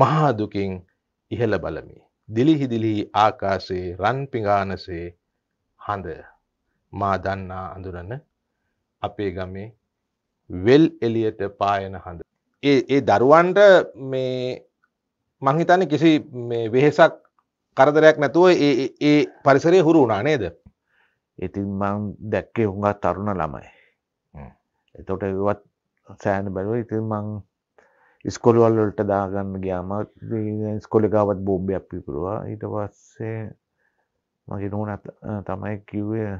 මහා දුකින් ඉහළ බලමි. දිලිහි දිලිහි ආකාශයේ රන් පිඟානසේ හඳ මා දන්නා අඳුරන අපේ ගමේ වෙල් එලියට පායන හඳ. ඒ ඒ දරුවන්ට මේ මංහිතන්න කිසි වෙහෙසක් කරදරයක් නැතුව ඒ පරිසරය හුරු වුණා නේද. ඉතින් මං දැක්කේ හුඟත් තරුණ ළමයි. එතොට ඒවත් සෑන බැලුව ඉතින් මං ඉස්කොලවල් වලට දාගන්න ගයාම ස්කොලගාවත් බෝම්බයක් පිපුරුවා. ඊට පස්සේ මගේ නොන තමයි කිව්වේ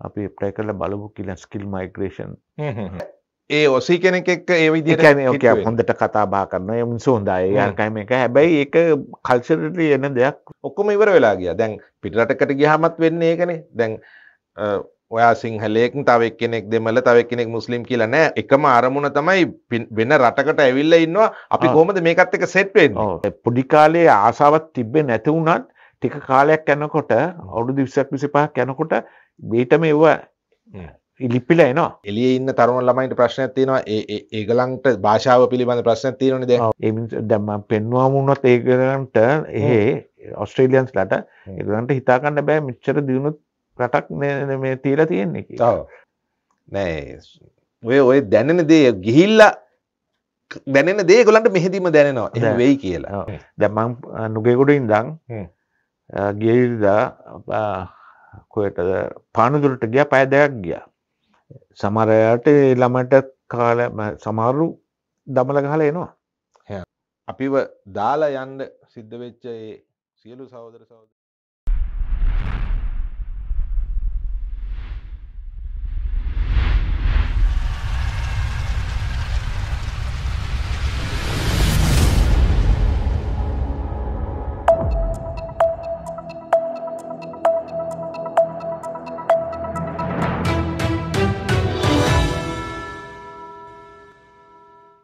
අපි එප්ටයි කරල බලපු කියල ස්කිල් මයිග්‍රේෂන් ඒ ඔසි කෙනෙක් එක්ක ඒ විදිහට හොඳට කතා බා කරන එම සෝන්දාය යකම එක හැබැයි ඒක කල්සරට එන දෙයක්. ඔක්කොම ඉවර වෙලා ගිය. දැන් පිටරටකට ගියහමත් වෙන්නේ ඒකනේ. දැන් ඔයා සිංහලෙක් තව කෙනෙක් දෙමල තව කෙනෙක් මුස්ලිම් කියලා නෑ. එකම අරමුණ තමයි වෙන රටකට ඇවිල්ල ඉන්නවා. අපි කොහොමද මේකත් එක සෙට් වෙන්නේ? පොඩි කාලේ ආසාවත් තිබ්බේ නැති වුණත් ටික කාලයක් යනකොට අවුරුදු 20ක් 25ක් යනකොට බීටම ඒව ලිප්පිල එනවා. එලිය ඉන්න තරුණ ළමයිට ප්‍රශ්නයක් තියෙනවා. ඒ ඒගලන්ට භාෂාව පිළිබඳ ප්‍රශ්නයක් තියෙනවනේ දැන්. ඒ දැම්ම පෙන්වාම වුණොත් ඒගලන්ට එහෙ ඔස්ට්‍රේලියන්ස් ලට ඒගලන්ට හිතාගන්න බෑ. මෙච්චර දියුණුත් රටක් මේ තීලා තියෙන්නේ නෑ ඔය ඔය දැනෙන දේ ගිහිල්ලා දැනෙන දේ ගොලන්ට මෙහෙදීම දැනෙනවා. එ වෙයි කියලා. දැම්මං නුගෙකුඩ ඉඳං ගියවිදා කොයටද පානුදුරට ගිය පය දෙයක් ගිය. සමරයට ළමට කාල සමාරු දමල ගහල එනවා. අපිව දාලා යන්ඩ සිද්ධ වෙච්ච ඒ සියලු සහෝදර සහෝද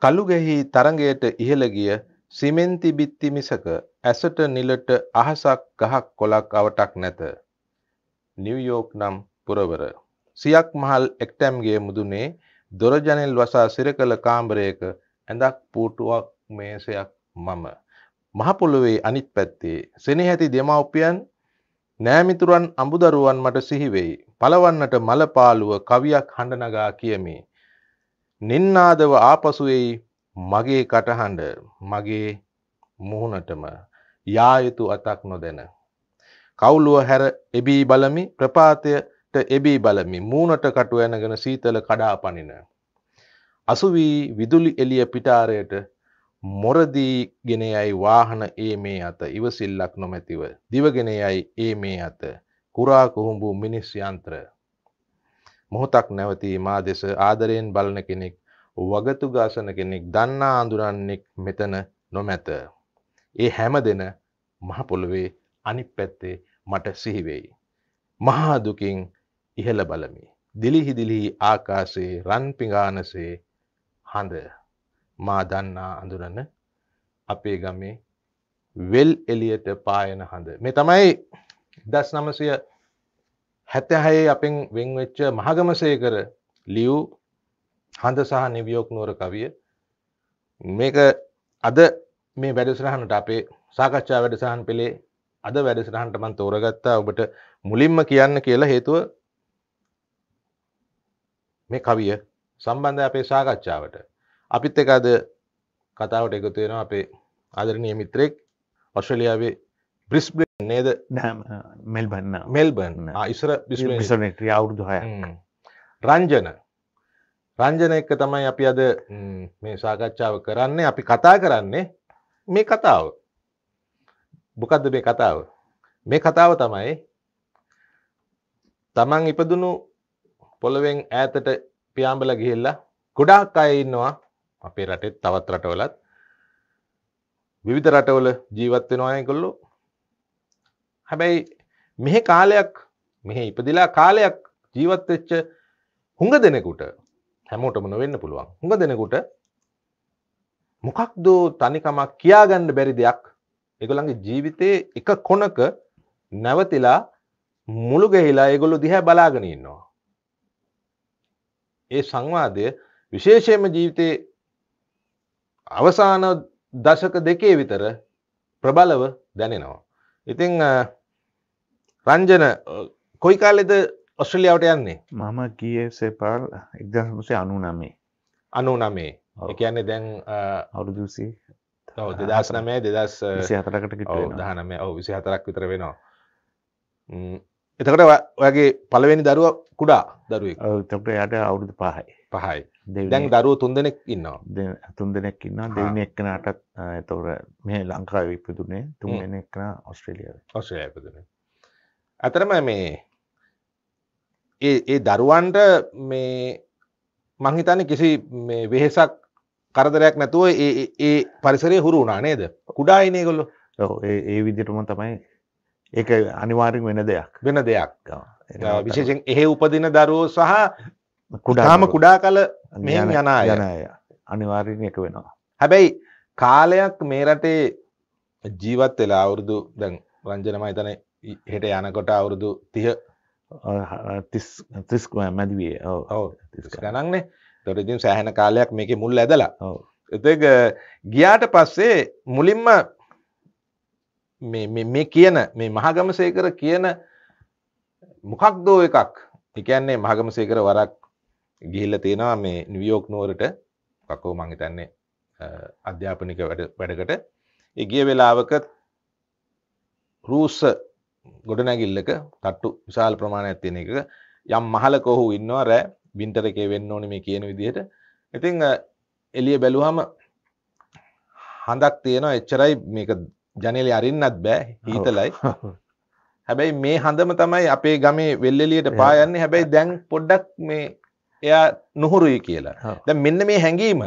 කළුගෙහි තරඟයට ඉහළ ගිය සිමෙන්ති බිත්ති මිසක ඇසට නිලට අහසක් ගහක් කොළක් අවටක් නැත. නිව්යෝක් නම් පුරවර. සියක් මහල් එක්ටැම්ගේ මුදුනේ දොරජනෙල් වසා සිර කළ කාම්බරයක ඇඳක් පූටුවක් මේසයක් මම. මහපොළොවේ අනිත් පැත්තේ සෙනෙහැති දෙමව්පියන් නෑමිතුරන් අඹුදරුවන් මට සිහිවෙයි. පලවන්නට මලපාලුව කවියක් හඬනගා කියමි. නින්නාදව ආපසුවෙයි මගේ කටහඬ මගේ මුහුණටම යායුතු අතක් නොදැන. කවුලුව හැර එබී බලමි ප්‍රපාතයට එබී බලමි මූනට කටු ඇනගෙන සීතල කඩා පනින. අසුවී විදුලි එලිය පිටාරයට මොරදී ගෙනයයි වාහන ඒ මේ අත ඉවසිල්ලක් නොමැතිව දිවගෙනයයි ඒ මේ අත කුරා කුහුඹු මිනිස් යන්ත්‍ර මොහොතක් නැවතී මා දෙස ආදරයෙන් බලන කෙනෙක් වගතු ගාසන කෙනෙක් දන්නා අඳුරන්නෙක් මෙතන නොමැත. ඒ හැම දෙන මහපොළොවේ අනිත් පැත්තේ මට සිහිවෙයි. මහා දුකින් ඉහළ බලමි. දිලිහි දිලිහි ආකාශයේ රන් පිඟානසේ හඳ මා දන්නා අඳුරන අපේ ගමේ වෙල් එලියට පායන හඳ. මේ තමයි දස් නමසය හැත්තැහයේ අපෙන් වෙන්වෙච්ච මහගමසයකර ලියව් හඳ සහ නිවියෝක් නුවර කවිය. මේක අද මේ වැඩසරහනට අපේ සාකච්ඡා වැඩසහන් පෙළේ අද වැඩසරහන්ට මන් තෝරගත්තා. ඔබට මුලින්ම කියන්න කියලා හේතුව මේ කවිය සම්බන්ධ අපේ සාකච්ඡාවට. අපිත් එක අද කතාවට එකතු වෙනවා අපේ ආදරණීය මිත්‍රෙක් ඔස්ට්‍රේලියාවේ බ්‍රිස්බ්‍රි නේද? මෙල්බන්න මෙල්බන් ඉසර බිස්නට අවුරුදු හය රංජන. රංජන එක්ක තමයි අපි අද මේ සාකච්ඡාව කරන්නේ. අපි කතා කරන්නේ මේ කතාව. මොකක්ද මේ කතාව? මේ කතාව තමයි තමන් ඉපදුණු පොළොවෙන් ඈතට පියාඹල ගිහිල්ලා ගොඩාක් අය ඉන්නවා. අපේ රටෙත් තවත් රටවලත්. විවිධ රටවල ජීවත් වෙනවා ඒගොල්ලෝ හැබැයි මෙහෙ කාලයක් මෙහෙ ඉපදිලා කාලයක් ජීවත් වෙච්ච හුඟ දෙනෙකුට හැමෝටම නොවෙන්න පුළුවන් හුඟ දෙනෙකුට මොකක්ද තනිකමක් කියාගන්න බැරි දෙයක් ඒගොල්ලන්ගේ ජීවිතයේ එක කොනක නැවතිලා මුළු ගැහිලා ඒගොල්ලෝ දිහා බලාගෙන ඉන්නවා. ඒ සංවාදය විශේෂයෙන්ම ජීවිතයේ අවසාන දශක දෙකේ විතර ප්‍රබලව දැනෙනවා. ඉතිං රංජන කොයි කාලෙද ඔස්ට්‍රලියාවට යන්නේ? මම කිය සෙපාල් එක්දහමසේ අනු නමේ. අනු නමේ. එකන්නේ දැන් අවුරුදුසි දෙදස් නමේ දෙදස් හතරකට දහනම ඔව විසි හතරක් විතර වෙනවා. එතකට ඔයගේ පළවෙනි දරුව කුඩා දරුව තකට යට අවුරුදු පහයි. පහයි. දැන් දරුව තුන් දෙනෙක් ඉන්නවා. තුන් දෙනෙක් ඉන්න දෙවන එක්කනටත් එතවර මේ ලංකාව ඉපදුනේ තුන් දෙන එක්න ඔස්ට්‍රේලිය ඔස්ට්‍රේලිය ඉපදුනේ අතරම මේ ඒ දරුවන්ට මේ මංහිතන කිසි වෙහෙසක් කරදරයක් නැතුව ඒ පරිසරය හුරු වුණා නේද? කුඩායිනේ ගොල්ලො ඒ විදිටම තමයි ඒක අනිවාරෙන් වෙන දෙයක්. වෙන දෙයක්. විශේෂෙන් එහෙ උපදින දරුවෝ සහ කුඩාම කුඩා කල මෙ යනා යනය අනිවාර්යෙන් එක වෙනවා. හැබැයි කාලයක් මේ රටේ ජීවත් වෙලා අවුරුදු දැන් රංජනමයි තන හෙට යනකොට අවුරුදු තිය තිස් මැදවිය. ඔව. ගනන්නේ තොට ඉතින් සෑහෙන කාලයක් මේක මුල් ඇදලා. එතක ගියාට පස්සේ මුලින්ම මේ කියන මේ මහගමසේකර කියන මොකක් දෝ එකක්? එකන්නේ මහගමසේකර වරක් ගිහිල්ල තියෙනවා මේ නිවියෝක් නුවරට. කකෝ මංහිතන්නේ අධ්‍යාපනික වැඩකට. එගිය වෙලාවක රූස්ස ගොඩනැගිල්ලක තට්ටු විශාල ප්‍රමාණයක් තියෙන එක යම් මහල කොහු ඉන්නවා රෑ බින්ටර එකේ වෙන්න ඕනේ මේ කියන විදිහට. ඉතින් එළිය බැලුවම හඳක් තියෙනවා එච්චරයි මේක ජනේලේ අරින්නත් බෑ හීතලයි. හැබැයි මේ හඳම තමයි අපේ ගමේ වෙල්ෙලියට පායන්නේ. හැබැයි දැන් පොඩ්ඩක් මේ එයා නුහුරුයි කියලා. දැන් මෙන්න මේ හැඟීම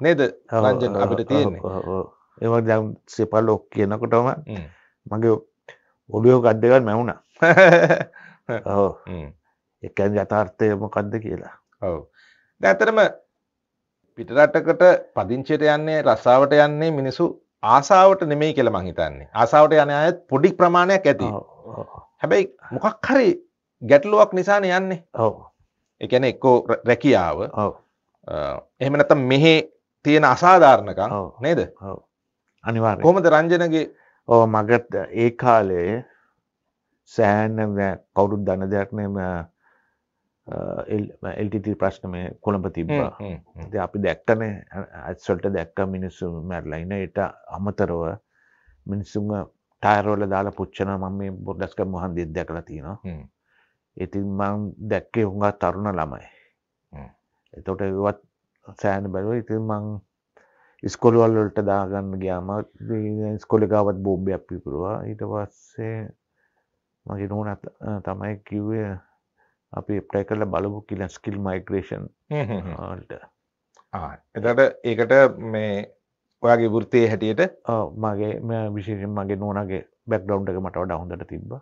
නේද රංජන් අපිට තියෙන්නේ. ඒවා දැන් සෙපල්ලෝ කියනකොටම මගේ ඔඩියෝ ගඩ්ඩකල් මැවුණා ඔව. එකන් යථාර්ථය මොකක්ද කියලා. ඔව. දැතරම පිටරටකට පදිංචයට යන්නේ රස්සාාවට යන්නේ මිනිසු ආසාාවට නෙමෙයි කියල මහිතන්නේ ආසාාවට යන අයත් පොඩි ප්‍රමාණයක් ඇති. හැබැයි මොකක් හරි ගැටලුවක් නිසාන යන්නේ. ඔව. එකන එක්කෝ රැකියාව. එහෙමනත මෙහෙ තියෙන අසාධාරණකම් නේද? අනිවා කොමද රංජනගේ ඕ මගත් ඒ කාලේ සෑන්න කවුරුත් දන්න දෙයක්නම එල්ට ප්‍රශ්න මේ කොළඹ තිබ්බා. අපි දැක්කන ඇත්සොල්ට දැක්ක මිනිස්සු මැරලයින එට අමතරව මිනිස්සුම ටයරෝල දාලා පුච්චන මම මේ බොඩ්ඩස්ක මොහන් දෙද දැකලා තියෙනවා. ඉතින් මං දැක්කේ හුඟා තරුණ ළමයි. එතොට වත් සෑන බැලුව. ඉතින් මං ඉස්කොලවල් වලට දාගන්න ගයාම ස්කොල ගාවත් බෝම්බයක් පිපුරවා ඊට පස්සේ මගේ නෝනත් තමයි කිව්වේ අපි ප්ටයි කරල බලපු කියල ස්කිල් මයිග්‍රේෂන් ට එතට ඒකට මේ ඔයාගේ වෘත්තේ හැටියට මගේ විශේෂෙන් මගේ නෝනගේ බැක්ඩවන්් එක මට වඩ හොඳට තිබ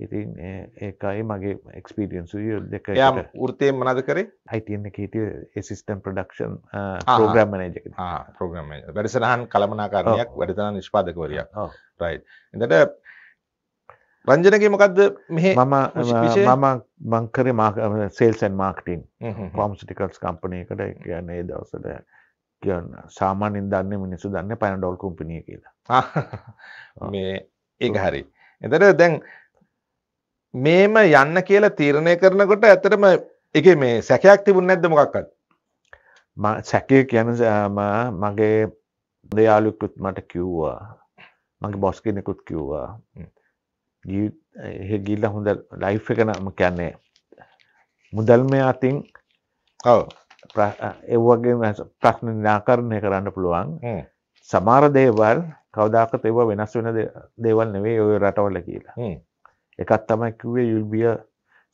ඉතින් ඒකයි මගේ එක්ස්පිරියන්සු දෙක යම් ෘතය මනද කරේ? අයිතියන්න කීට සිස්ටම් ප්‍රඩක්ෂන් පෝග්‍රම් මනජ ප්‍රෝග්‍රම වැඩසනහන් කළමනාකාරයක් වැඩතන නිෂ්පාදකවරයක්. රයි එතට රංජනගේ මොකක්ද මෙහ මම මම මංකර මාක සේල්සන් මාර්කටින් පොම්සිටිකල්ස් කම්පනයකට කියන්නේ දවසට කියන්න. සාමාන්‍යින් දන්න මිනිසු දන්න පැන ඩොල් කුම්පිනිය කියලා. මේ ඒක හරි. එතට දැන් මේම යන්න කියලා තීරණය කරනකොට ඇතරම එක මේ සැකයක් තිබුණ නැද්ද මොකක්කත් සැකය කියන මගේ දෙයාලුකුත් මට කිව්වා. මගේ බොස් කෙනෙකුත් කිව්වා. එහ ගිල්ල හොඳ ලයි් එක නම කියන්නේ මුදල්මය අතින් එව්වගේ ප්‍රශ්න නිනාකරණය කරන්න පුළුවන්. සමාර දේවල් කවදාකත ඒව වෙනස් වෙන දේවල් නෙවේ ඔය රටවල කියලා එකත් තමයි කිව්වේ යුල්බිය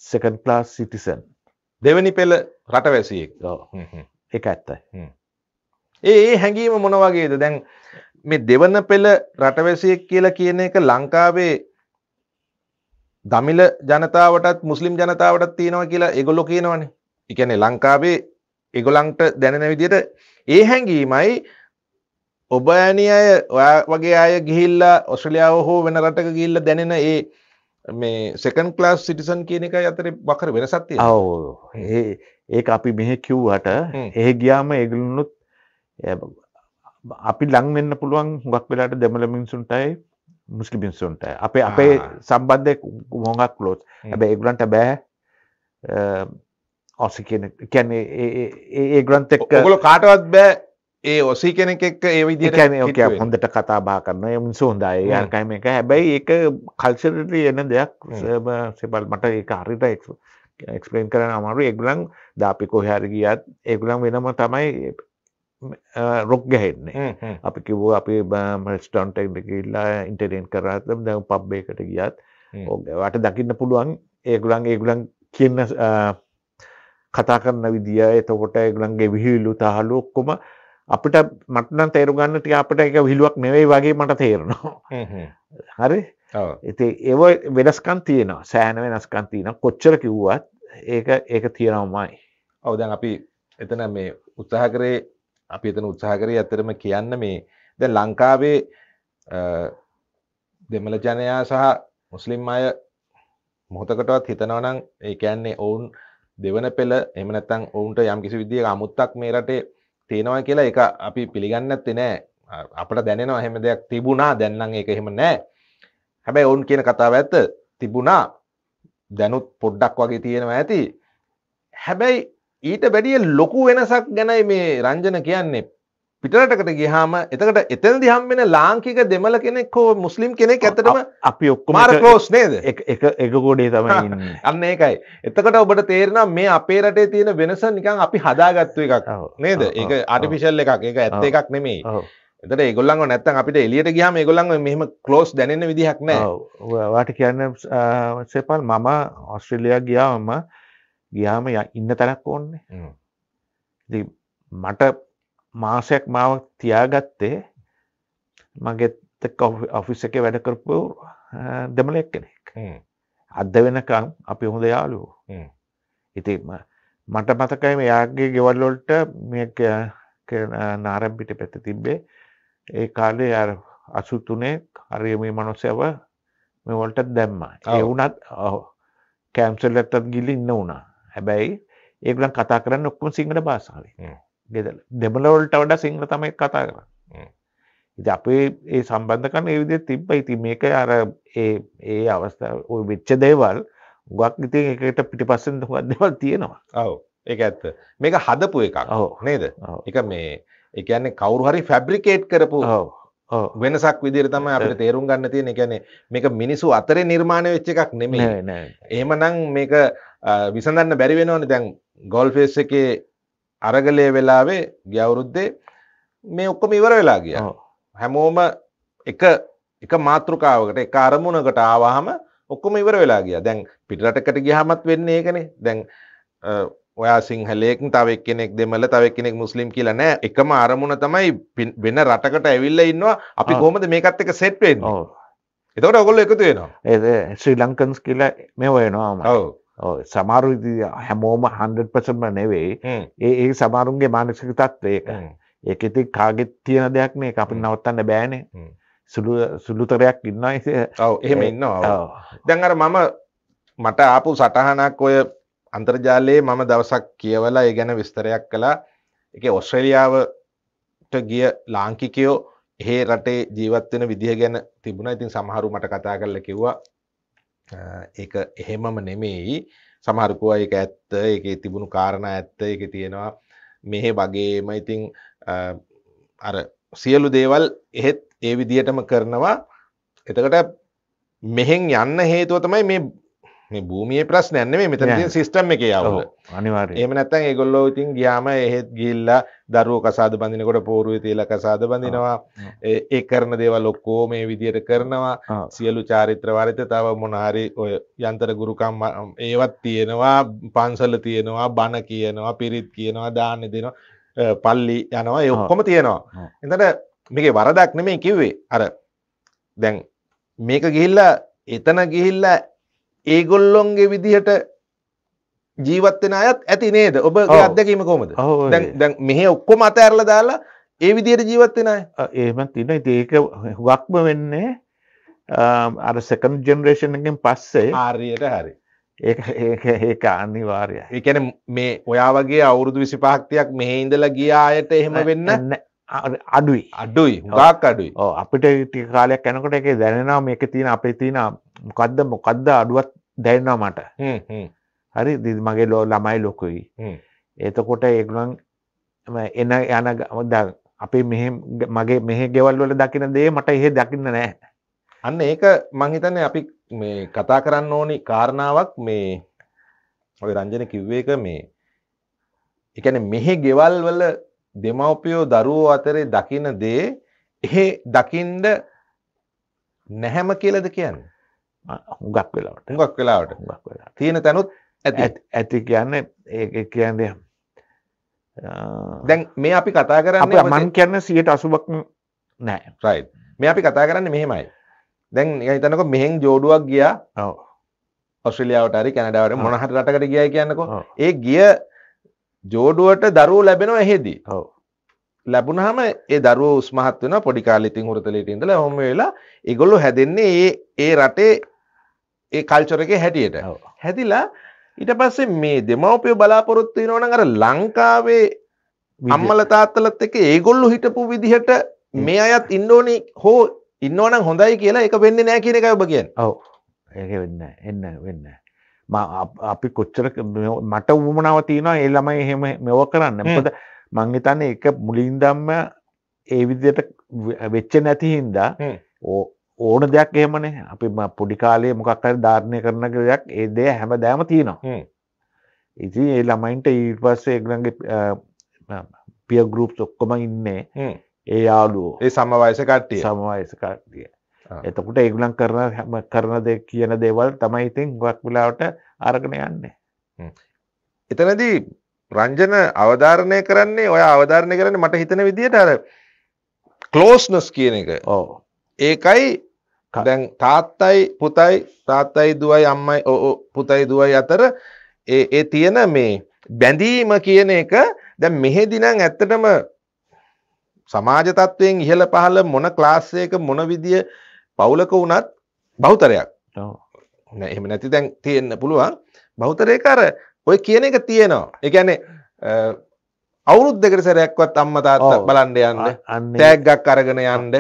සකන් ප්ලාස් සිටිසන් දෙවැනි පෙළ රටවැසියෙක්. එක ඇත්තයි. ඒ ඒ හැඟීම මොනවගේද දැන් මේ දෙවන පෙළ රටවැසියෙක් කියලා කියන එක ලංකාවේ දමිල ජනතාවටත් මුස්ලිම් ජනතාවටත් තියෙනවා කියලා එගොල්ලො කියනවනේ. එකනේ ලංකාවේ එගොලන්ට දැනෙන විදියට ඒ හැඟීමයි ඔබ ඇනි අය ඔයා වගේ අය ගිහිල්ලා ඔස්ට්‍රලියාව හෝ වෙන රටක ගිල්ල දැනෙන ඒ මේ සෙකන් ක්ලාස් සිටිසන් කියන එක අතර බකර වෙනසත්තිය ඔව. ඒ අපි මෙහෙ කිව්වට ඒ ගියාම ඒගලුනුත් අපි ලං වෙන්න පුළුවන් හුඟක් වෙලාට දෙමළ මිනිසුන්ටයි මුස්ලිම් මිනිසුන්ට අපේ අපේ. සම්බන්ධය හොඟක් ලෝස්. හැබැයි ඒගලන්ට බෑ ඔසි කියන කියන්නේ ඒ ග්‍රන්ත එක්ක ඔගොල්ලෝ කාටවත් බෑ ඒ ඔසී කෙනෙක් එක්ක ඒ විදිහට. හොඳට කතා බහ කරන මිනිස්සු හොඳයි. අරකයි මේක. හැබැයි ඒක කල්චරලි එන දෙයක්. සෙබල් මට ඒක හරිට එක්ස්පලේන් කරන අමාරු ඒගුලන් දාපි කොහරි ගියත් ඒගුලන් වෙනම තමයි රොක් ගැහෙන්නේ. අපි කිව්ව අපි මස්ටන්ට ගිල්ලා ඉන්ටරෙන් කරත් ද පබ්බේකට ගියත් හ්ම්. වට දකින්න පුළුවන්. ඒගුලන් කියන්න අ, කතා කරන විදිිය. එතකොට ඒගුලන්ගේ විහිල්ලු තහලු ඔක්කොම අපිට මටන තේරු ගන්න ටික අපට එක විහිලුවක් නෙවෙයි වගේ මට තේරනවා. හරි? ඔව්. ඉති ඒව වෙනස්කන් තියෙනවා. සෑන වෙනස්කන් තියෙන කොච්චර කිව්වත් ඒක ඒක තියෙනවමයි. ඔව් දැන් අපි එතන මේ උත්සාහ කරේ අපි එතන උත්සාහ කරේ ඇත්තටම කියන්න මේ දැන් ලංකාවේ දෙමළ ජනයා සහ මුස්ලිම් අය මොහොතකටවත් හිතනවා නම් ඒ කියන්නේ ඔවුන් දෙවන පෙළ එහෙම නැත්නම් ඔවුන්ට යම්කිසි විදියක අමුත්තක් මේ රටේ තියෙනවා කියලා ඒක අපි පිළිගන්නේ නැත්තේ නෑ. අ- අපට දැනෙනවා එහෙම දෙයක් තිබුණා දැන් නම් ඒක එහෙම නෑ. හැබැයි ඔවුන් කියන කතාව ඇත්ත. තිබුණා. දැනුත් පොඩ්ඩක් වගේ තියෙනවා ඇති. හැබැයි ඊට වැඩිය ලොකු වෙනසක් ගැනයි මේ රංජන කියන්නේ. පිටරටකට ගියාම එතකට එතනදි හම්බෙන ලාංකික දෙමළ කෙනෙක් හෝ මුස්ලිම් කෙනෙක් ඇත්තටම අපි ඔක්කොම මාර ක්ලෝස් නේද? එක එක ගොඩේ තමයි ඉන්නේ. අන්න ඒකයි. එතකට ඔබට තේරෙනවා මේ අපේ රටේ තියෙන වෙනස නිකන් අපි හදාගත්තු එකක් නේද? ඒක ආටිෆිෂල් එකක්. ඒක ඇත්ත. එකක් නෙමෙයි. එතට ඒගොල්ලන්ව නැත්තම් අපිට එලියට ගියාම ඒගොල්ලන්ව මෙහෙම ක්ලෝස් දැනෙන්න විදිහක් නෑ ඔව්. ඔය- වාට කියන්න සේපල් මම ඔස්ට්‍රේලියයා ගියාම ගියාම ඉන්න තැනක් ඕන්නේ. ඉතින් මට මාසයක් මාව තියාගත්තේ මගෙත් ඔෆිස් එක වැඩ කරපු අ, දෙමළෙක් කෙනෙක්. අද වෙනකම් අපි හොඳ යාලු. ඉති මට මතකයි මෙයාගේ ගෙවල්ලොල්ට නාරම්පිට පැත්ත තිබ්බේ ඒ කාලේ අර අසුතුනේ හරි මේ මනොසයව මෙවලට දැම්ම ඒ ඔව්. වුනත් කෑම්සල් ඇත්තත් ගිලි ඉන්න වුණා හැබැයි ඒගලන් කතා කරන්න ඔක්කොම සිංහල හ්ම්. ගෙදල දෙමලවලට වඩ සිංහල තමයි කතා හ්ම්. ඉති අපේ ඒ සම්බන්ධ කන්න ඒවිදි තිබ්බ. ඉති මේක අර ඒ ඒ අවස්ථාව ඔය වෙච්ච දේවල් ගක් ඉති එකට පිටි පස්සෙන් දෙවල් තියෙනවා. ඔව්. ඒක ඇත්ත. මේක හදපු එකක් ඔව්. නේද? එක මේ ඒ කියන්නේ කවුරු හරි ෆැබ්‍රිකේට් කරපු වෙනසක් විදිහට තමයි අපිට තේරුම් ගන්න තියෙන්නේ. ඒ කියන්නේ මේක මිනිස්සු අතරේ නිර්මාණය වෙච්ච එකක් නෙමෙයි. නෑ නෑ එහෙමනම් මේක විසඳන්න බැරි වෙනවනේ. දැන් ගෝල් ෆේස් එකේ අරගලයේ වෙලාවේ ගිය අවුරුද්දේ මේ ඔක්කොම ඉවර වෙලා ගියා. හැමෝම එක එක මාතෘකාවකට එක අරමුණකට ආවහම ඔක්කොම ඉවර වෙලා ගියා. දැන් පිටරටකට ගියාමත් වෙන්නේ ඒකනේ. දැන් ඔයා සිංහලයෙක් තව එක්කෙනෙක් දෙමළ තව එක්කෙනෙක් මුස්ලිම් කියලා නෑ. එකම අරමුණ තමයි වෙන රටකට ඇවිල්ලා ඉන්නවා. අපි. කොහොමද මේකත් එක්ක සෙට් වෙන්නේ? ඔව් එතකොට ඔයගොල්ලෝ එකතු වෙනවා. ඒ ශ්‍රී ලංකන්ස් කියලා මේ වයනවාම ඔව්. සමාරු හැමෝම 100%ම නෙවෙයි. ඒ ඒ සමාරුන්ගේ මානසික තත්ත්වය ඒක ඉතින් කාගෙත් තියෙන දෙයක් ඒක අපි. නවත්තන්න බෑනේ. සුළු සුළුතරයක් ඉන්නවා ඔව් එහෙම ඉන්නවා. දැන් අර මම මට ආපු සටහනක් ඔය අන්තර්ජාලයේ මම දවසක් කියවලා ඒ ගැන විස්තරයක් කළා. ඒකේ ඔස්ට්‍රේලියාවට ගිය ලාංකිකයෝ එහෙ රටේ ජීවත් වෙන විදිහ ගැන තිබුණා. ඉතින් සමහරු මට කතා කරලා කිව්වා "අ, ඒක එහෙමම නෙමෙයි. සමහරු කිව්වා ඒක ඇත්ත. ඒකේ තිබුණු කාරණා ඇත්ත. ඒකේ තියෙනවා මෙහෙ වගේම ඉතින් අර සියලු දේවල් එහෙත් ඒ විදිහටම කරනවා. එතකොට මෙහෙන් යන්න හේතුව තමයි මේ මේ භූමියේ ප්‍රශ්නයක් නෙමෙයි මෙතන. තියෙන සිස්ටම් එකේ අවුල. අනිවාර්යයෙන් එහෙම නැත්නම් ඒගොල්ලෝ ඉතින් ගියාම එහෙත් ගිහිල්ලා දරුවෝ කසාද බඳිනකොට පෝරුවේ තියලා කසාද බඳිනවා. ඒ කරන දේවල් ඔක්කොම මේ විදිහට කරනවා. සියලු චාරිත්‍ර වරිත තව මොන හරි ඔය යන්තර ගුරුකම් ඒවත් තියෙනවා පන්සල තියෙනවා බණ කියනවා පිරිත් කියනවා දාන්න දෙනවා පල්ලි යනවා ඒ. ඔක්කොම තියෙනවා. එතට මේකේ වරදක් නෙමෙයි කිව්වේ අර දැන් මේක ගිහිල්ලා එතන ගිහිල්ලා ඒගොල්ලොන්ගේ විදිහට ජීවත් වෙන අයත් ඇති නේද? ඔව්. අත්දැකීම කොහොමද? ඔව් දැන් මෙහෙ ඔක්කොම අතහැරලා දාලා ඒ විදිහට ජීවත් වෙන අය. එහෙම තින ඒක හුගක්ම වෙන්නේ අර සෙකන්ඩ් ජෙනරේෂන් එකෙන් පස්සේ. ආර්යයට හරි. ඒක ඒක ඒ කියන්නේ මේ ඔයා වගේ අවුරුදු 25ක් 30ක් මෙහෙ ඉඳලා ගිය අයට එහෙම වෙන්න අඩුයි. අඩුයි. හුඟක් අඩුයි. අපිට ටික කාලයක් යනකොට එක දැනෙනවා. මේක තියෙන අපේ තියෙන මොකක්ද මොකක්ද අඩුවත් දැනෙනවා මට හරි? මගේ ලෝ ළමයි ලොකුයි. එතකොට ඒගුලන් එන යන ග- දැන් අපේ මෙහෙ මගේ මෙහ ගෙවල් වල දකින දේ මට එහෙ දකින්න නෑ. අන්න ඒක මං හිතන්නේ අපි මේ කතා කරන්න ඕනි කාරණාවක් මේ ඔය රංජන කිව්ව එක මේ කියන්නේ මෙහි ගෙවල් වල දෙමව්පියෝ දරුවෝ අතරේ දකින දේ එහෙ දකින්ද නැහැම කියලාද කියන්නේ? හුඟක් වෙලාවට. හුඟක් වෙලාවට. තියෙන තැනුත් ඇති. කියන්නේ ඒ කියන්නේ දැන් මේ අපි කතා කරන්නේ මන් කියන්න සියට අසුබක් නෑ. රයිට් මේ අපි කතා කරන්නේ මෙහෙමයි. දැන් නිකන් හිතන්නකෝ මෙහෙන් ජෝඩුවක් ගියා. ඔව්. ඔස්ට්‍රේලියාවට හරි කැනඩාවට මොන හරි රටකට ගියයි කියන්නකෝ. ඒ ගිය ජෝඩුවට දරුවෝ ලැබෙනවා එහෙදී. ඔව්. ලැබුණාම ඒ දරුවෝ උස්මහත් වෙනවා පොඩි කාලේ ඉතින් හුරතලෙට ඉඳලා ඔහොම වෙලා ඒගොල්ලෝ හැදෙන්නේ ඒ ඒ රටේ ඒ කල්චර් එකේ හැටියට. හැදිලා ඊට පස්සේ මේ දෙමව්පියෝ බලාපොරොත්තු වෙනවා නම් අර ලංකාවේ අම්මල තාත්තලත් එක්ක ඒගොල්ලෝ හිටපු විදිහට මේ අයත් ඉන්න ඕනි හෝ ඉන්නවනම් හොඳයි කියලා ඒක වෙන්නේ නැහැ කියන එකයි ඔබ කියන්නේ. ඔව්. ඒක වෙන්න එන්න වෙන්න අප- අපි කොච්චර මට උවමනාව තියෙනවා ඒ ළමයි එහෙම මෙව කරන්න. මොකද මං හිතන්නේ එක මුලින්දම්ම ඒ විදියට වෙ- වෙච්ච නැති හින්දා. ඕ- ඕන දෙයක් එහෙමනේ අපි පොඩි කාලේ මොකක් හරි ධාරණය කරන දෙයක් ඒ දේ හැමදාම තියෙනවා. ඉතින් ඒ ළමයින්ට ඊට පස්සේ ඒගොල්ලන්ගේ පිය ගෲප්ස් ඔක්කොම ඉන්නේ. ඒ යාළුවෝ ඒ සම වයස කට්ටිය. සමවයස කට්ටිය ආ. එතකොට ඒගුලන් කරන හැම කරන දෙ කියන දේවල් තමයි ඉතින් ගොක් වෙලාවට අරගෙන යන්නේ එතනදී රංජන අවධාරණය කරන්නේ ඔය අවධාරණය කරන්නේ මට හිතන විදිහට අර ක්ලෝස්නස් කියන එක. ඕ ඒකයි දැන් තාත්තයි පුතයි තාත්තයි දුවයි අම්මයි පුතයි දුවයි අතර ඒ තියෙන මේ බැඳීම කියන එක දැන් මෙහෙදි නම් ඇත්තටම සමාජ තත්වයෙන් ඉහළ පහළ මොන ක්ලාස් එකක මොන විදිය පවුලක වුණත් බහුතරයක්. එහෙම නැති දැන් තියෙන්න පුළුවන්. බහුතරයක අර ඔය කියන එක තියෙනවා. ඒ කියන්නේ අ, අවුරුදු දෙකට සැරයක්වත් අම්මා තාත්තා. බලන්න යන්න. තෑග්ගක් අරගෙන යන්න.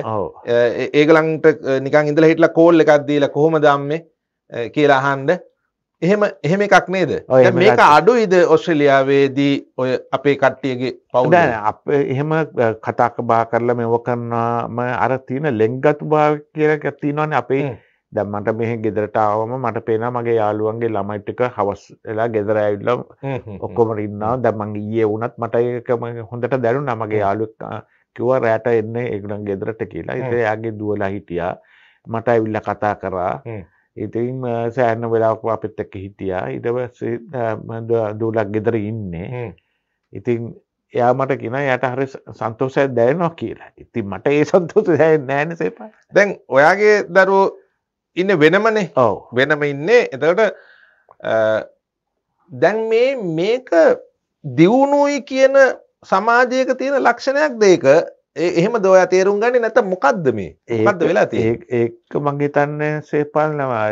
ඒගලන්ට නිකන් ඉඳලා හිටලා කෝල් එකක් දීලා කොහොමද අම්මේ? කියලා අහන්න. එහෙම එහෙම එකක් නේද? මේක. අඩුයිද ඔස්ට්‍රේලියාවේදී ඔය අපේ කට්ටියගේ පවුල? එහෙම කතාක බා කරලා මෙව කරනාම අර තියෙන ලෙංගතු භාව කියලා තියෙනවානේ අපේ. දැන් මට මෙහෙ ගෙදරට ආවම මට පේනවා මගේ යාළුවන්ගේ ළමයි ටික හවස් වෙලා ගෙදර ඇවිල්ලා ඔක්කොම ඉන්නවා. දැන් මං ඊයේ වුණත් මට ඒක හොඳට දැනුණා. මගේ. යාළුවෙක් කිව්වා රැට එන්නේ ඒගොල්ලන් ගෙදරට කියලා. ඉතින් එයාගේ දුවලා හිටියා. මට ඇවිල්ලා කතා කරා. ඉතින් සෑහෙන වෙලාවක් අපිත් එක්ක හිටියා. ඊට පස්සේ දුවලා ගෙදර ඉන්නේ. ඉතින් එයා මට කියනවා එයාට හරි ස- සන්තෝෂයක් දැනෙනවා කියලා. ඉතින් මට ඒ සන්තෝෂය දැනෙන්නේ නැහැ නේ සේපා. දැන් ඔයාගේ දරුවෝ ඉන්න වෙනමනේ. ඔව්. වෙනම ඉන්නේ. එතකොට දැන් මේ මේක දියුණුයි කියන සමාජයක තියෙන ලක්ෂණයක් දෙක එහෙම දොයා තේරුම් ගන්නේ නැත්නම් මොකද්ද මේ? මොකද්ද වෙලා ඒක මං හිතන්නේ සේපාලනවා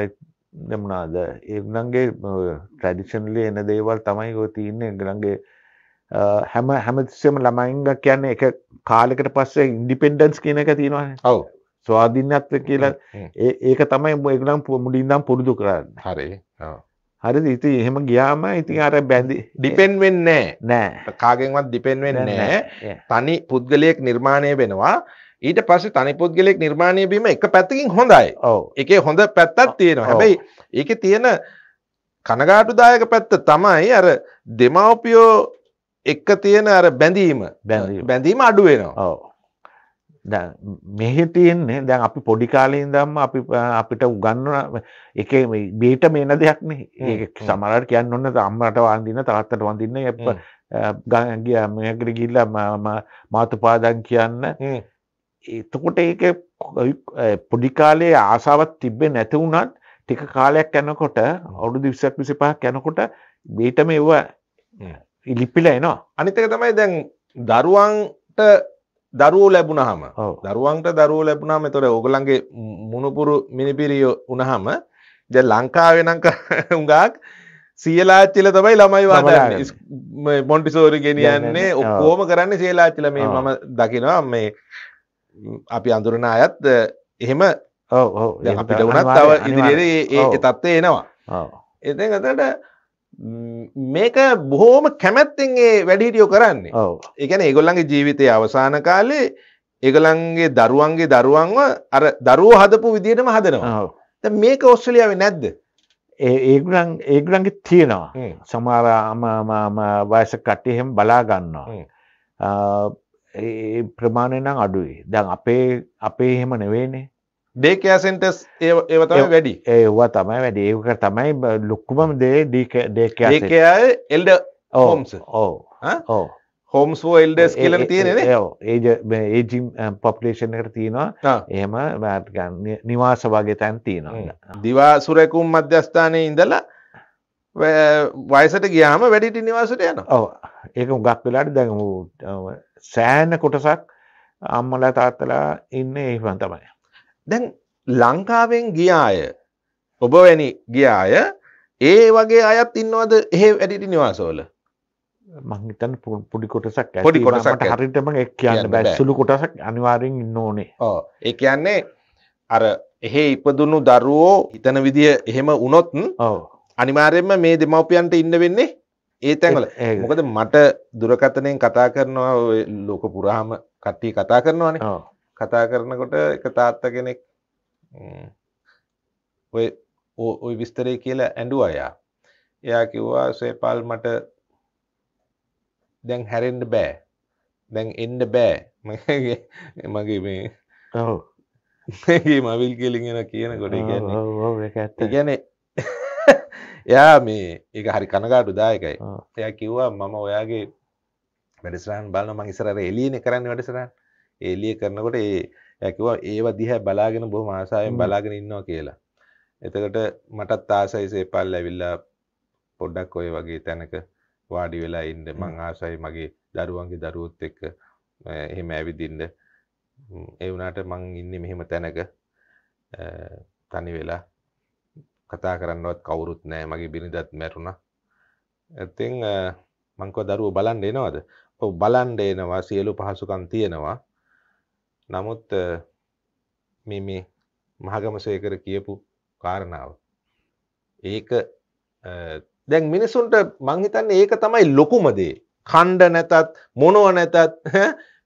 දෙමුණාද? ඒගොල්ලන්ගේ ට්‍රැඩිෂනලි එන දේවල් තමයි ඔය තියෙන්නේ. ඒගොල්ලන්ගේ අ, හැම හැමතිස්සෙම ළමයින්ග කියන්නේ එක කාලෙකට පස්සේ ඉන්ඩිපෙන්ඩන්ස් කියන එක තියෙනවානේ. ඔව් ස්වාධීනත්ව කියලා ඒක තමයි ඒගොල්ලන් පු- මුලින්දම් පුරුදු කරන්නේ. හරි. ඔව් හරිද? ඉතින් එහෙම ගියාම ඉතින් අර බැඳි ඩිපෙන්ඩ් වෙන්නේ නෑ. කාගෙන්වත් ඩිපෙන්ඩ් වෙන්නේ නෑ. තනි පුද්ගලයෙක් නිර්මාණය වෙනවා. ඊට පස්සේ තනි පුද්ගලයෙක් නිර්මාණය වීම එක පැත්තකින් හොඳයි. ඔව්. එකේ හොඳ පැත්තක් තියෙනවා. හැබැයි ඒකේ තියෙන කනගාටුදායක පැත්ත තමයි අර දෙමව්පියෝ එක්ක තියෙන අර බැඳීම. බැඳීම. අඩු වෙනවා. ඔව් මෙහෙ තියෙන්නේ දැන් අපි පොඩි කාලේ ඉඳන්ම අපි අපිට උගන්වන එකේ බීට මේන දෙයක්. සමහරවිට කියන්න ඕන අම්මට වඳින්න තාත්තට වඳින්න එප හ්ම්. ගන් ගියා මේකට ගිහිල්ලා ම- ම- මාතුපාදන් කියන්න. එතකොට ඒක පොඩි කාලේ ආසාවක් තිබ්බේ නැති වුණත් ටික කාලයක් යනකොට අවුරුදු 20ක් 25ක් යනකොට බීට මේව හ්ම්. ඉලිපිලා එනවා අනිත් එක තමයි දැන් දරුවන්ට දරුවෝ ලැබුණාම ඔව් දරුවන්ට දරුවෝ ලැබුණාම එතකොට ඕගොල්ලන්ගේ මුණුපුරු මිනිපිරිය වුණාම දැන් ලංකාවේ නම් උඟාක් සියලාච්චිල තමයි ළමයි වාදන්නේ මොන්ටිසෝරි ගෙනියන්නේ. ඔක්කෝම කරන්න සියලාච්චිල මේ. මම දකිනවා මේ අපි අඳුරන අයත් එහෙම අපිට අනිවාර්ය- තව ඉදිරියට ඒ- තත්ත්වය එනවා ඔව්. මේක බොහෝම කැමැත්තෙන් ඒ වැඩිහිටියෝ කරන්නේ. ඒකැන ඒගොල්ලන්ගේ ජීවිතය අවසාන කාලේ ඒගොලන්ගේ දරුවන්ගේ දරුවන්ව අර දරුවෝ හදපු විදිහටම හදනවා. මේක ඔස්ට්‍රලියාවේ නැද්ද? ඒගුලන් ඒගුලන්ගේ තියෙනවා. හ්ම්. සමාරම වයස කට්ටිය එහෙම බලා ගන්නවා. හ්ම්. ආ, ඒ ප්‍රමාණය නම් අඩුයි. දැන් අපේ අපේ එහෙම නෙවෙයිනේ ඩේකෑ සෙන්ටස් ඒව තමයි ඒව- වැඩි. ඒවා තමයි වැඩි. ඒක තමයි ලොකුම දේ ඩේක ඒකය එල්ඩ homes. ඕ? ඕ හෝම්ස් ෝ එල්ඩස් කියලන තියෙනෙන ඒජිම් පොප්ලේෂන් එකට තියෙනවා. එහෙම වැට ගන්න. නිවාස වගේ තැන් තියෙනවා. දිවාසුරැකුම් මධ්‍යස්ථානය ඉඳලා වයසට ගියාම වැඩිටි නිවාසට යන ඔව. ඒක උගක් වෙලාට අව, සෑන කොටසක් අම්මලා තාත්තලා ඉන්න ඒවන් තමයි දැන් ලංකාවෙන් ගියාය. ඔබ වැනි ගියාය. ඒ වගේ අයත් ඉන්නවද? එහෙ වැඩිටි නිවාසෝල මංහිතන් පුඩි කොටසක්. පොඩි කොටසක්. හරිටම එක් කියන්න කියන්න බෑ. බෑ. සුළු කොටසක් අනිවාරෙන් ඉන්න ඕනේ. ඕ ඒ කියන්නේ අර එහෙ ඉපදුණු දරුවෝ හිතන විදිය එහෙම උනොත් ඔව. අනිවාර්යෙන්ම මේ දෙමව්පියන්ට ඉන්න වෙන්නේ ඒ තැන්වල. මොකද මට දුරකතනයෙන් කතා කරනවා ලෝක පුරාම කට්ටි කතා කරනවානේ කතා කරනකොට එක තාත්ත කෙනෙක් ඔය ඔය විස්තරය කියලා ඇඩුව අයා එයා කිව්වා සේපාල් මට දැන් හැරෙන්ඩ බෑ. දැන් එන්ඩ බෑ. මගේ මේ ඔව. මගේ මවිල් කෙලිගෙන කියන්නේ ඇත්ත ඉගැන එයා මේ ඒක හරි කනගාටු දායකයි. එයා කිව්වා මම ඔයාගේ වැඩිස්රන් බලන මං ඉසරර එලියන කරන්න වැඩසරන් එලිය කරනකොට ඒ ඇකිවා ඒව දිහ බලාගෙන බොහම ආසායෙන් හ්ම්. බලාගෙන ඉන්නවා කියලා. එතකට මටත් ආසයි සේපල් ඇවිල්ලා පොඩ්ඩක් ඔය වගේ තැනක වාඩි වෙලා ඉන්න. මං ආසයි මගේ දරුවන්ගේ දරුවොත් එක්ක එහෙම ඇවිදින්ඩ ඒ වුණාට මං ඉන්න මෙහෙම තැනක. තනි වෙලා. කතා කරන්නවත් කවුරුත් නෑ. මගේ බිනිදත් මැරුණ. ඇතිං මංකව දරුව බලන්ඩ එනවාද? ඔව් බලන්ඩ එනවා. සියලු පහසුකන් තියෙනවා නමුත් මේ මේ මහගමසයකර කියපු කාරණාව. ඒක දැන් මිනිසුන්ට මංහිතන්න ඒක තමයි ලොකුමදේ කණ්ඩ නැතත් මොනව නැතත්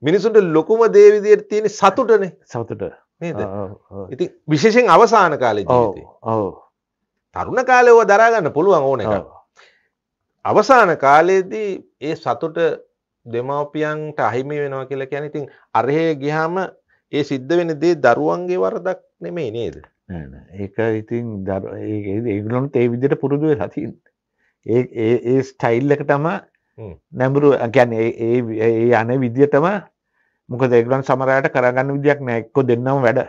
මිනිසුන්ට ලොකුම දේවිදියට තියෙන සතුටන. සවතුට නේද? ඉති විශේෂෙන් අවසාන කාලෙ තරුණ කාලෙව දරාගන්න පුළුවන් ඕන එක අවසාන කාලයේදී ඒ සතුට දෙමවපියන්ට අහිමි වෙනවා කියලා කියන ඉතින් අරහේ ගිහාම ඒ සිද්ධ වෙන දේ දරුවන්ගේ වරදක් නෙමේ නේද? ඒක ඉතින් ඒගලොන්ට ඒ විදිට පුරුදු වෙලා තින් ඒ ඒ ඒ ස්ටයිල් එක තම. නැඹුරු ගැන ඒ ඒ යන විදිටම මොක දෙගලන් සමරයට කරගන්න විදියක් නෑක්කො දෙන්නම් වැඩ.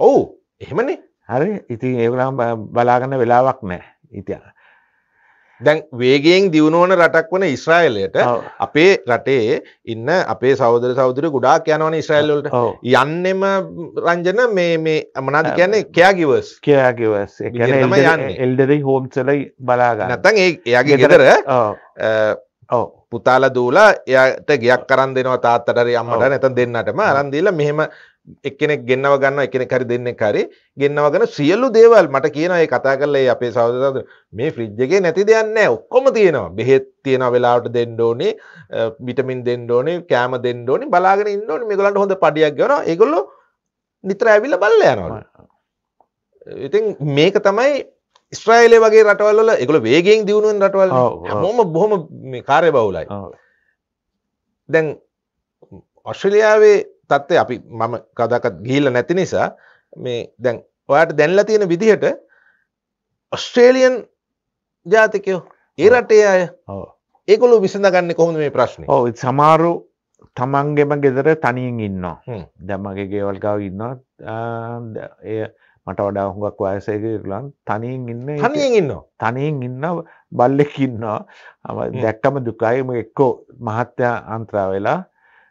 ඔවු එහෙමනේ. හරි. ඉතින් ඒගලම් බලාගන්න වෙලාවක් නෑ. ඉතිය දැන් වේගෙන් දියුණුවන රටක් වන ඉස්රායිලයට අපේ රටේ ඉන්න අපේ සෞදර සෞදර ගොඩාක් යනවන ඉස්රයිල්ලට යන්නෙම රංජන මේ මේ අමනාද කියන්නේ? කෑගිවස් යන්නේ. එල්ඩරයි හෝම්සලයි බලාගන්න. නැතන් ඒ එයාගේ ගෙදර- ඔව්. පුතාල දූලා එයට ගයක් කරන් දෙනවා තාත්තටරි අම්මට. නැතන් දෙන්නටම අරන්දීල මෙහෙම එක්කෙනෙක් ගෙන්නව ගන්න එකනෙ හරි දෙන්න කරි ගෙන්නවගෙන සියල්ලු දේවල් මට කියන ඒ කතා කරලා ඒ අපේ සහෝදරයෝ මේ ෆ්‍රිජ් එකේ නැති දෙයක් නැහැ ඔක්කොම තියෙනවා. බෙහෙත් තියෙනවා වෙලාවට දෙන්න ඕනේ විටමින් දෙන්න ඕනේ කෑම දෙන්න ඕනේ බලාගෙන ඉන්න ඕනේ. මේගොල්ලන්ට හොඳ පඩියක් ගෙවනවා. ඒගොල්ලෝ නිතර ඇවිල්ලා බලලා යනවා. ඉතින් මේක තමයි ඉස්්‍රයිලේ වගේ රටවල් වල ඒගොල්ලෝ වේගයෙන් දියුණු වෙන රටවල්. හැමෝම බොහොම මේ කාර්යබහුලයි. ඔව්. දැන් ඔස්ට්‍රලියාවේ තත්ත්වය අපි මම කදකත් ගිහිල්ල නැති නිසා මේ දැන් ඔයාට දැන්ලා තියෙන විදිහට ඔස්ට්‍රේලියන් ජාතිකයෝ ඒ රටේ අය. ඒකොළු විසඳගන්න කොහොම මේ ප්‍රශ්නය ඔව් ඉතින් සමහරු තමන්ගෙම ගෙදර තනියෙන් ඉන්නවා. දැමගේ ගෙවල්කාව ඉන්නවා. එය මට වඩා හුඟක් වයසයකලන් තනියෙන් ඉන්න තනියෙන් ඉන්නවා? තනියෙන් ඉන්න බල්ලෙක් ඉන්නවා. අම හ්ම්. දැක්කම දුකයිම එක්කෝ මහත්‍ය අන්ත්‍රා වෙලා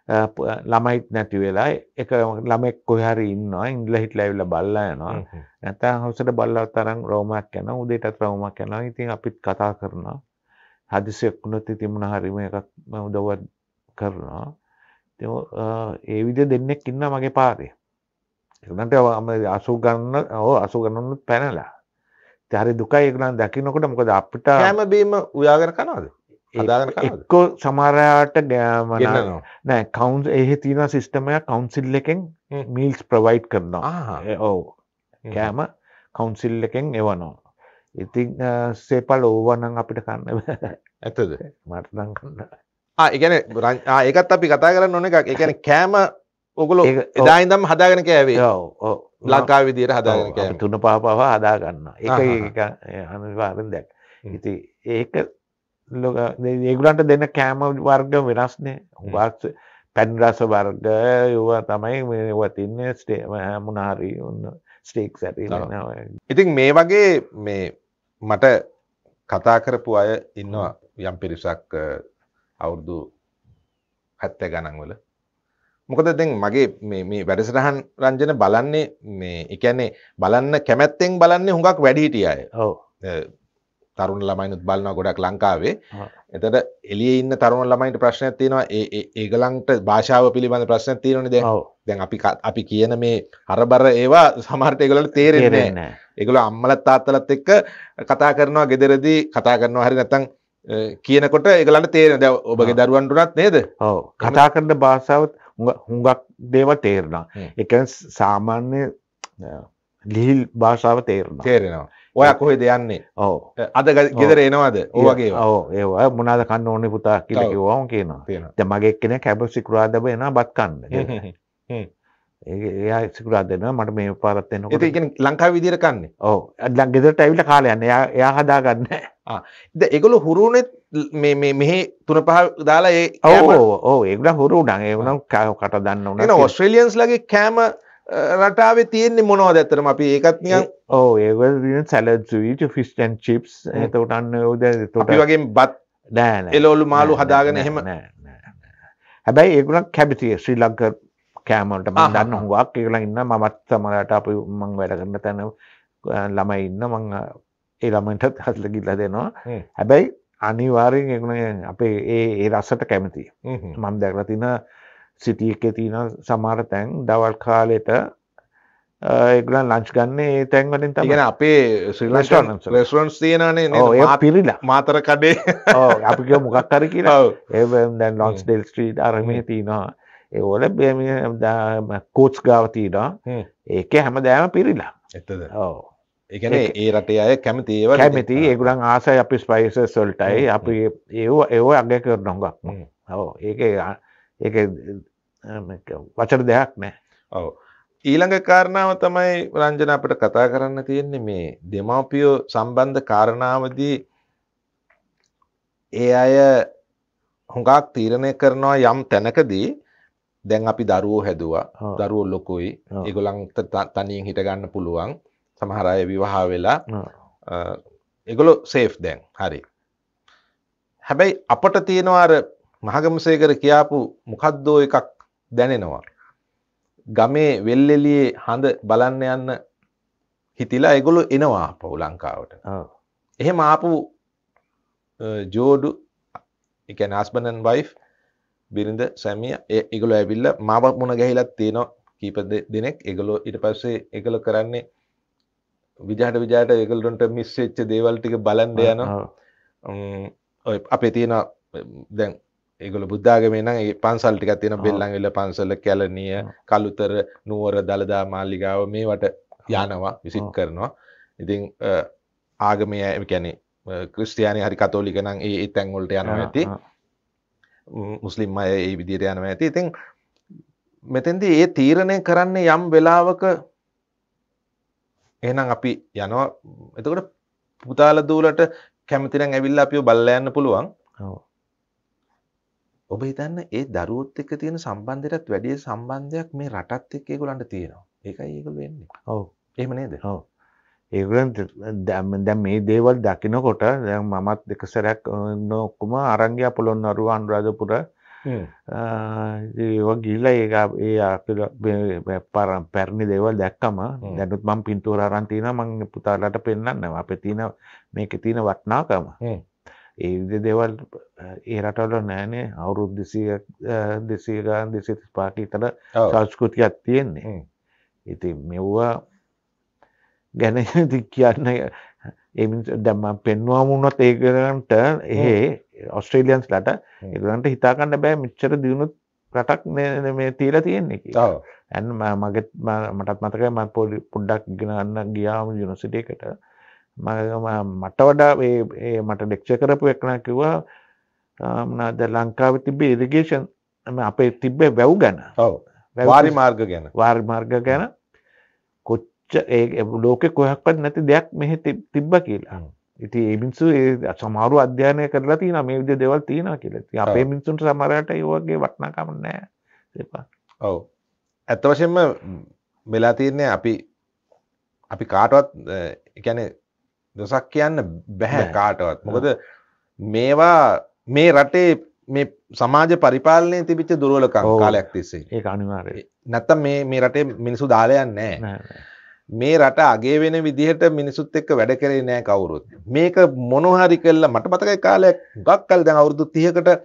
ළමයිත් නැති වෙලා එක ළමෙක් කොහරි ඉන්නවා ඉංගල හිටලා ඇවිල්ලා බල්ලා යනවා. නැත්නම් හවසට බල්ලා තරම් රෝමයක් යනවා උදේටත් රෝමයක් යනවා. ඉතින් අපිත් කතා කරනවා. හදිසියක් වුණොත් ඉතින් මොන හරි මේකක් උදව්වක් කරනවා. ඉතින් ඒ විදිහ දෙන්නෙක් ඉන්නවා මගේ පාරේ. ඒගොල්ලන්ට අසු ගන්න ඔව් අසු ගන්නනුත් පැනලා. ඉතින් හරි දුකයි ඒගොල්ලන් දකින්නකොට මොකද අපිට කෑම බීම උයාගෙන කනවද එක්කෝ සමහරයාට ගෑම ගෙන්නනවා. නෑ කවුන්ස් එහි තියෙන සිස්ටමයක් කවුන්සිල් එකෙන්. මීල්ස් ප්‍රවයිඩ් කරනවා. ඔව්. කෑම කවුන්සිල් එකෙන් එවනවා. ඉතින් සේපල් ඕවනං අපිට කන්න. ඇතද මටනං කන්න ආ ඒකත් අපි කතා කරන්න ඕන එකක්. කියන්නේ කෑම ඔගොල්ලෝ ඒක- ඔව්. එදා ඉඳන් හදාගෙන කෑවේ. ලංකාවේ විදියට හදාගෙන තුන පාපාව හදාගන්න එක අනිවාර්යෙන් දැක්. ඉති ඒක ලොක ඒගුලන්ට දෙන්න කෑම වර්ග වෙනස්නේ හුගක් පැන් රස වර්ග යවා තමයි මේවා තින්න. ස්ටේ මුණහරි ඔන්න ස්ටේක් ඔව්. ඉතින් මේ වගේ මේ මට කතා කරපු අය ඉන්නවා යම් පිරිසක් අවුරුදු හැත්තෑ ගණන් වල. මොකද දැන් මගේ මේ වැඩසටහන් රංජන බලන්නේ මේ ඒ කියන්නේ බලන්න කැමැත්තෙන් බලන්නේ හුඟක් වැඩිහිටිය අය තරුණ ළමයිනුත් බලනවා ගොඩක් ලංකාවේ. එතට එළියේ ඉන්න තරුණ ළමයින්ට ප්‍රශ්නයක් තියෙනවා ඒ ඒ- ඒගොල්ලන්ට භාෂාව පිළිබඳ ප්‍රශ්නයක් තියෙනවනේ දැන් ඔව දැන් අපි අපි කියන මේ හරබර ඒවා සමහරට ඒගොල්ලන්ට තේරෙන්නේ. ඒගොල්ලෝ අම්මලත් තාත්තලත් එක්ක කතා කරනවා ගෙදරදී කතා කරනවා හරි නැත්නම් අ, කියනකොට ඒගොල්ලන්ට තේරෙන දැන් ඔබගේ ආ. දරුවන්ට උනත් නේද? කතා කරන භාෂාවත් හුඟ- හුඟක් දේව තේරනා හ්ම්. එක සාමාන්‍ය අ, ලිහිල් භාෂාව තේරනවා තේරෙනවා. ඔයා කොහෙද යන්නේ? අ, අද ගෙදර එනවද? ඒවා. ඔව. ඒවා මොනාද කන්න ඕනේ පුතා කියලා. කිව්වම කියනවා. දැන් මගේ එක්කෙනෙක් කැබ සිකුරාදා එනවා බත් කන්න ඒ එයා සිකුරාදා දෙනවා. මට මේ පාරත් එනකොට ඒ කියන්නේ ලංකාවේ විදියට කන්නේ. ඔව්. දැන් ගෙදරට ඇවිල්ලා කාලේ යන්නේ. එයා එයා හදාගන්න දැන් ඒගොල්ලෝ හුරුනේ මේ මේ මෙහි තුන පහ දාලා ඒ ඔව් ඔව් ඒගොල්ලෝ හුරු උඩන් ඒ උනම් කට දන්න උනා එන ඔස්ට්‍රේලියන්ස්ලගේ කෑම රටාවේ තියෙන්නේ මොනවද ඇත්තටම අපි ඒකත් නිකන් salad sweet fish and chips. එතකොට අන්න එතකොට අපි වගේ බත් නෑ මාළු නෑ, හදාගෙන එහෙම. හැබැයි ඒගොල්ලන් කැබිටි ශ්‍රී ලංකා මම ආහා. දන්න හුඟක් ඒගොල්ලන් ඉන්න මමත් සමහරට අපි මම වැඩ කරන තැන ළමයි ඉන්න අ, ඒ ළමයින්ටත් හදලා ගිහලා දෙනවා. හැබැයි අනිවාර්යෙන් ඒගොල්ලන් අපේ ඒ ඒ රසට කැමතියි හ්ම්. මම දැකලා තියෙන සිටි එකේ තියෙන සමහර තැන් දවල් කාලෙට ඒගොල්ලන් ලන්ච් ගන්න ඒ තැන් වලින් ඒ තමයි කියන්නේ අපේ ශ්‍රී ලංකන් Restaurants වල. රෙස්ටරන්ට්ස් තියෙනවානේ ඔව් නේද? ඒක මාත්- පිරිලා. මාතර කඩේ. අපි මොකක් හරි කියලා. ඔව්. ඒ දැන් ලොන්ස් ඩෙල් ස්ට්‍රීට් අර මෙහෙ තියෙනවා. ඒවල කෝච් ගාව තියෙනවා. හ්ම්. ඒකේ හැමදාම පිරිලා. ඒ කියන්නේ ඒක- ඒ රටේ අය කැමති ඒවා කැමති. ඒගොල්ලන් ආසයි අපි ස්පයිසස් වලටයි හ්ම්, අපි ඒව ඒව අගය කරන හුඟක් හ්ම්. ඔව්. ඒක ඒක වචන දෙයක් නෑ. ඔව්. ඊළඟ කාරණාව තමයි රංජන අපිට කතා කරන්න තියෙන්නේ මේ දෙමව්පියෝ සම්බන්ධ කාරණාවදී ඒ අය හුඟක් තීරණය කරනවා යම් තැනකදී දැන් අපි දරුවෝ හැදුවා. දරුවෝ ලොකුයි. ත- තනියෙන් හිට ගන්න පුළුවන්. සමහර අය විවාහ වෙලා. එගොලො සේෆ් දැන්. හරි. හැබැයි අපට තියෙනවා මහගමසේකර කියාපු මොකක්දෝ එකක් දැනෙනවා. ගමේ වෙල්ලෙලියේ හඳ බලන්න යන්න හිතිලා එගොලු එනවා පවු ලංකාවට. එහෙම ආපු ජෝඩු එකන ආස්බනන් වයි් බිරිඳ සැමිය එගොල ඇවිල්ල මාවත් මුණ ගැහිලත් තියෙනවා කීප දෙනෙක්. එගොලෝ ඉට පස්සේ එකල කරන්නේ විජාට එකගලට මිස් වෙච්ච දේවල් ටික බලන්ඩ යන අපේ තියෙන දැන් ඒගොල බුද්ධාගමේ නම් ඒ පන්සල් ටිකක් තියෙන ඔව්. බෙල්ලන්විල පන්සල කැලනිය. කළුතර නුවර දළදා මාල්ලිගාව මේවට යනවා ඔව්. කරනවා ඉතින් අ, ආගමය කැනෙ ක්‍රස්ටයානය හරි කතෝලික නම් ඒ තැන්වොල්ට යනවා ඇති මුස්ලිම් අය ඒ විදියට යනවා ඇති ඉතින් මෙතැන්දී ඒ තීරණය කරන්නේ යම් වෙලාවක එහෙනම් අපි යනවා එතකොට පුතාල දූලට කැමතිනම් ඇවිල්ලා අපිව බල්ලා යන්න පුළුවන්. ඔබ හිතන්න ඒ දරුවොත් එක්ක තියෙන සම්බන්ධයටත් වැඩිය සම්බන්ධයක් මේ රටත් එක්ක ඒගොල්ලන්ට තියෙනවා. ඒකයි ඒගොල්ලෝ වෙන්නේ. ඔව්. එහෙම නේද? ඔව්. ඒගොල්ලන් දැන් මේ දේවල් දකිනකොට දැන් මමත් දෙක සැරයක් ඔක්කොම අරන් ගියා පොළොන්නරුව අනුරාධපුර ඒවා ගිල්ල ඒ ඒ පර පැරණි දේවල් දැක්කම දැනුත් මං පින්තුර අරන්තින මං පුතාලට පෙන්න්න අප තින මේක තින වටනාකම ඒ විද දේවල් ඒ රටවල නෑනේ. අවුරුද් දෙසිය දෙසේගාන් දෙසි පාකීතර සංස්කෘතියක් තියෙන්නේ. ඉති මෙව්වා ගැන කියන්න එමි දැම්ම පෙන්වාමුණොත් ඒකරන්ට එහෙ ඔස්ට්‍රේලියන්ස් ලට ඒගලන්ට හිතාකන්න බෑ මිච්චර දියුණුත් රටක් මේ තීර තියෙන්නේ ඇන් මගෙත් මටත් මතක ම පොඩි පුඩ්ඩක් ගෙනන්න ගියාම යුනිසිටේකට මට වඩා මට ඩෙක්ෂ කරපු එක්න කිව්වා නාද ලංකාව තිබේ ඉරිගේෂන් අපේ තිබ්බේ වැව් ගැන. වාරි මාර්ග ගැන. වාරි මාර්ග ගැන. ඒ ලෝක කොහක්වත් නැති දෙයක් මෙහෙ තිබ්බ කියලා. ඉති ඒමින්සු ඒ සමාරු අධ්‍යානය කරලා තින මේ විද දෙවල් තියෙන කියලති අපේ මිනිසුන්ට සමරයට ඒවගේ වටනාකම නෑ. සපා ඔව්. ඇත්ත වශයෙන්ම වෙලා තියන්නේ අපි අපි කාටවත් එකැන දොසක් කියන්න බැහැ කාටවත්. මොකද මේවා මේ රටේ මේ සමාජ පරිපාලනය තිබිච්ච දුරුවලකම් කාලයක් තිස්සේ. ඒ අනිවාරය නැත්තම් මේ මේ රටේ මිනිසු දාලයන් නෑ මේ රට අගේ වෙන විදිහට මිනිසුත් එක්ක වැඩ කරේ නෑ කවුරුත්. මේක මොනහරි කළා මට මතකයි කාලයක් ගක් කල් දැන් අවුරුදු 30කට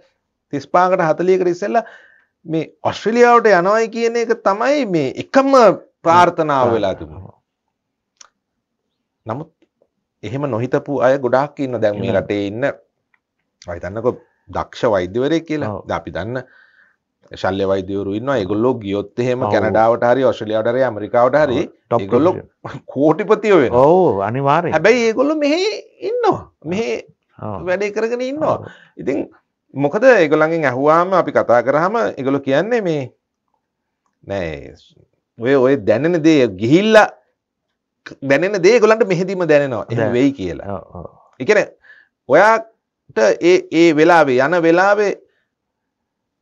35කට 40කට ඉස්සෙල්ලා මේ ඔස්ට්‍රේලියාවට යනවයි කියන එක තමයි මේ එකම ප්‍රාර්ථනාව වෙලා තිබුණේ. නමුත් එහෙම නොහිතපු අය ගොඩාක් ඉන්න දැන් මේ රටේ ඉන්න හිතන්නකෝ දක්ෂ වෛද්‍යවරයෙක් කියලා. අපි දන්න ශල්්‍ය වෛදවරු ඉන්න ඒගොල්ලෝ ගියොත් එහෙම කැනඩාවට හරි ඔස්ට්‍රලියාවට හරි ඇමරිකාවට හරි ඒගොල්ලො කෝටිපතියෝ වෙන ඕ අනිවාරය හැබැයි ඒගොල්ලො මෙහෙ ඉන්නවා. මෙහෙ වැඩේ කරගෙන ඉන්නවා. ඉතින් මොකද ඒගොල්ලඟින් ඇහුවාම අපි කතා කරහම ඒගොලො කියන්නේ මේ නෑ ඔය ඔය දැනෙන දේ ගිහිල්ල දැනෙන දේ ගොලන්ට මෙහෙදීම දැනෙනවා. එ වෙයි කියලා. එකන ඔයාට ඒ ඒ වෙලාවේ යන වෙලාවේ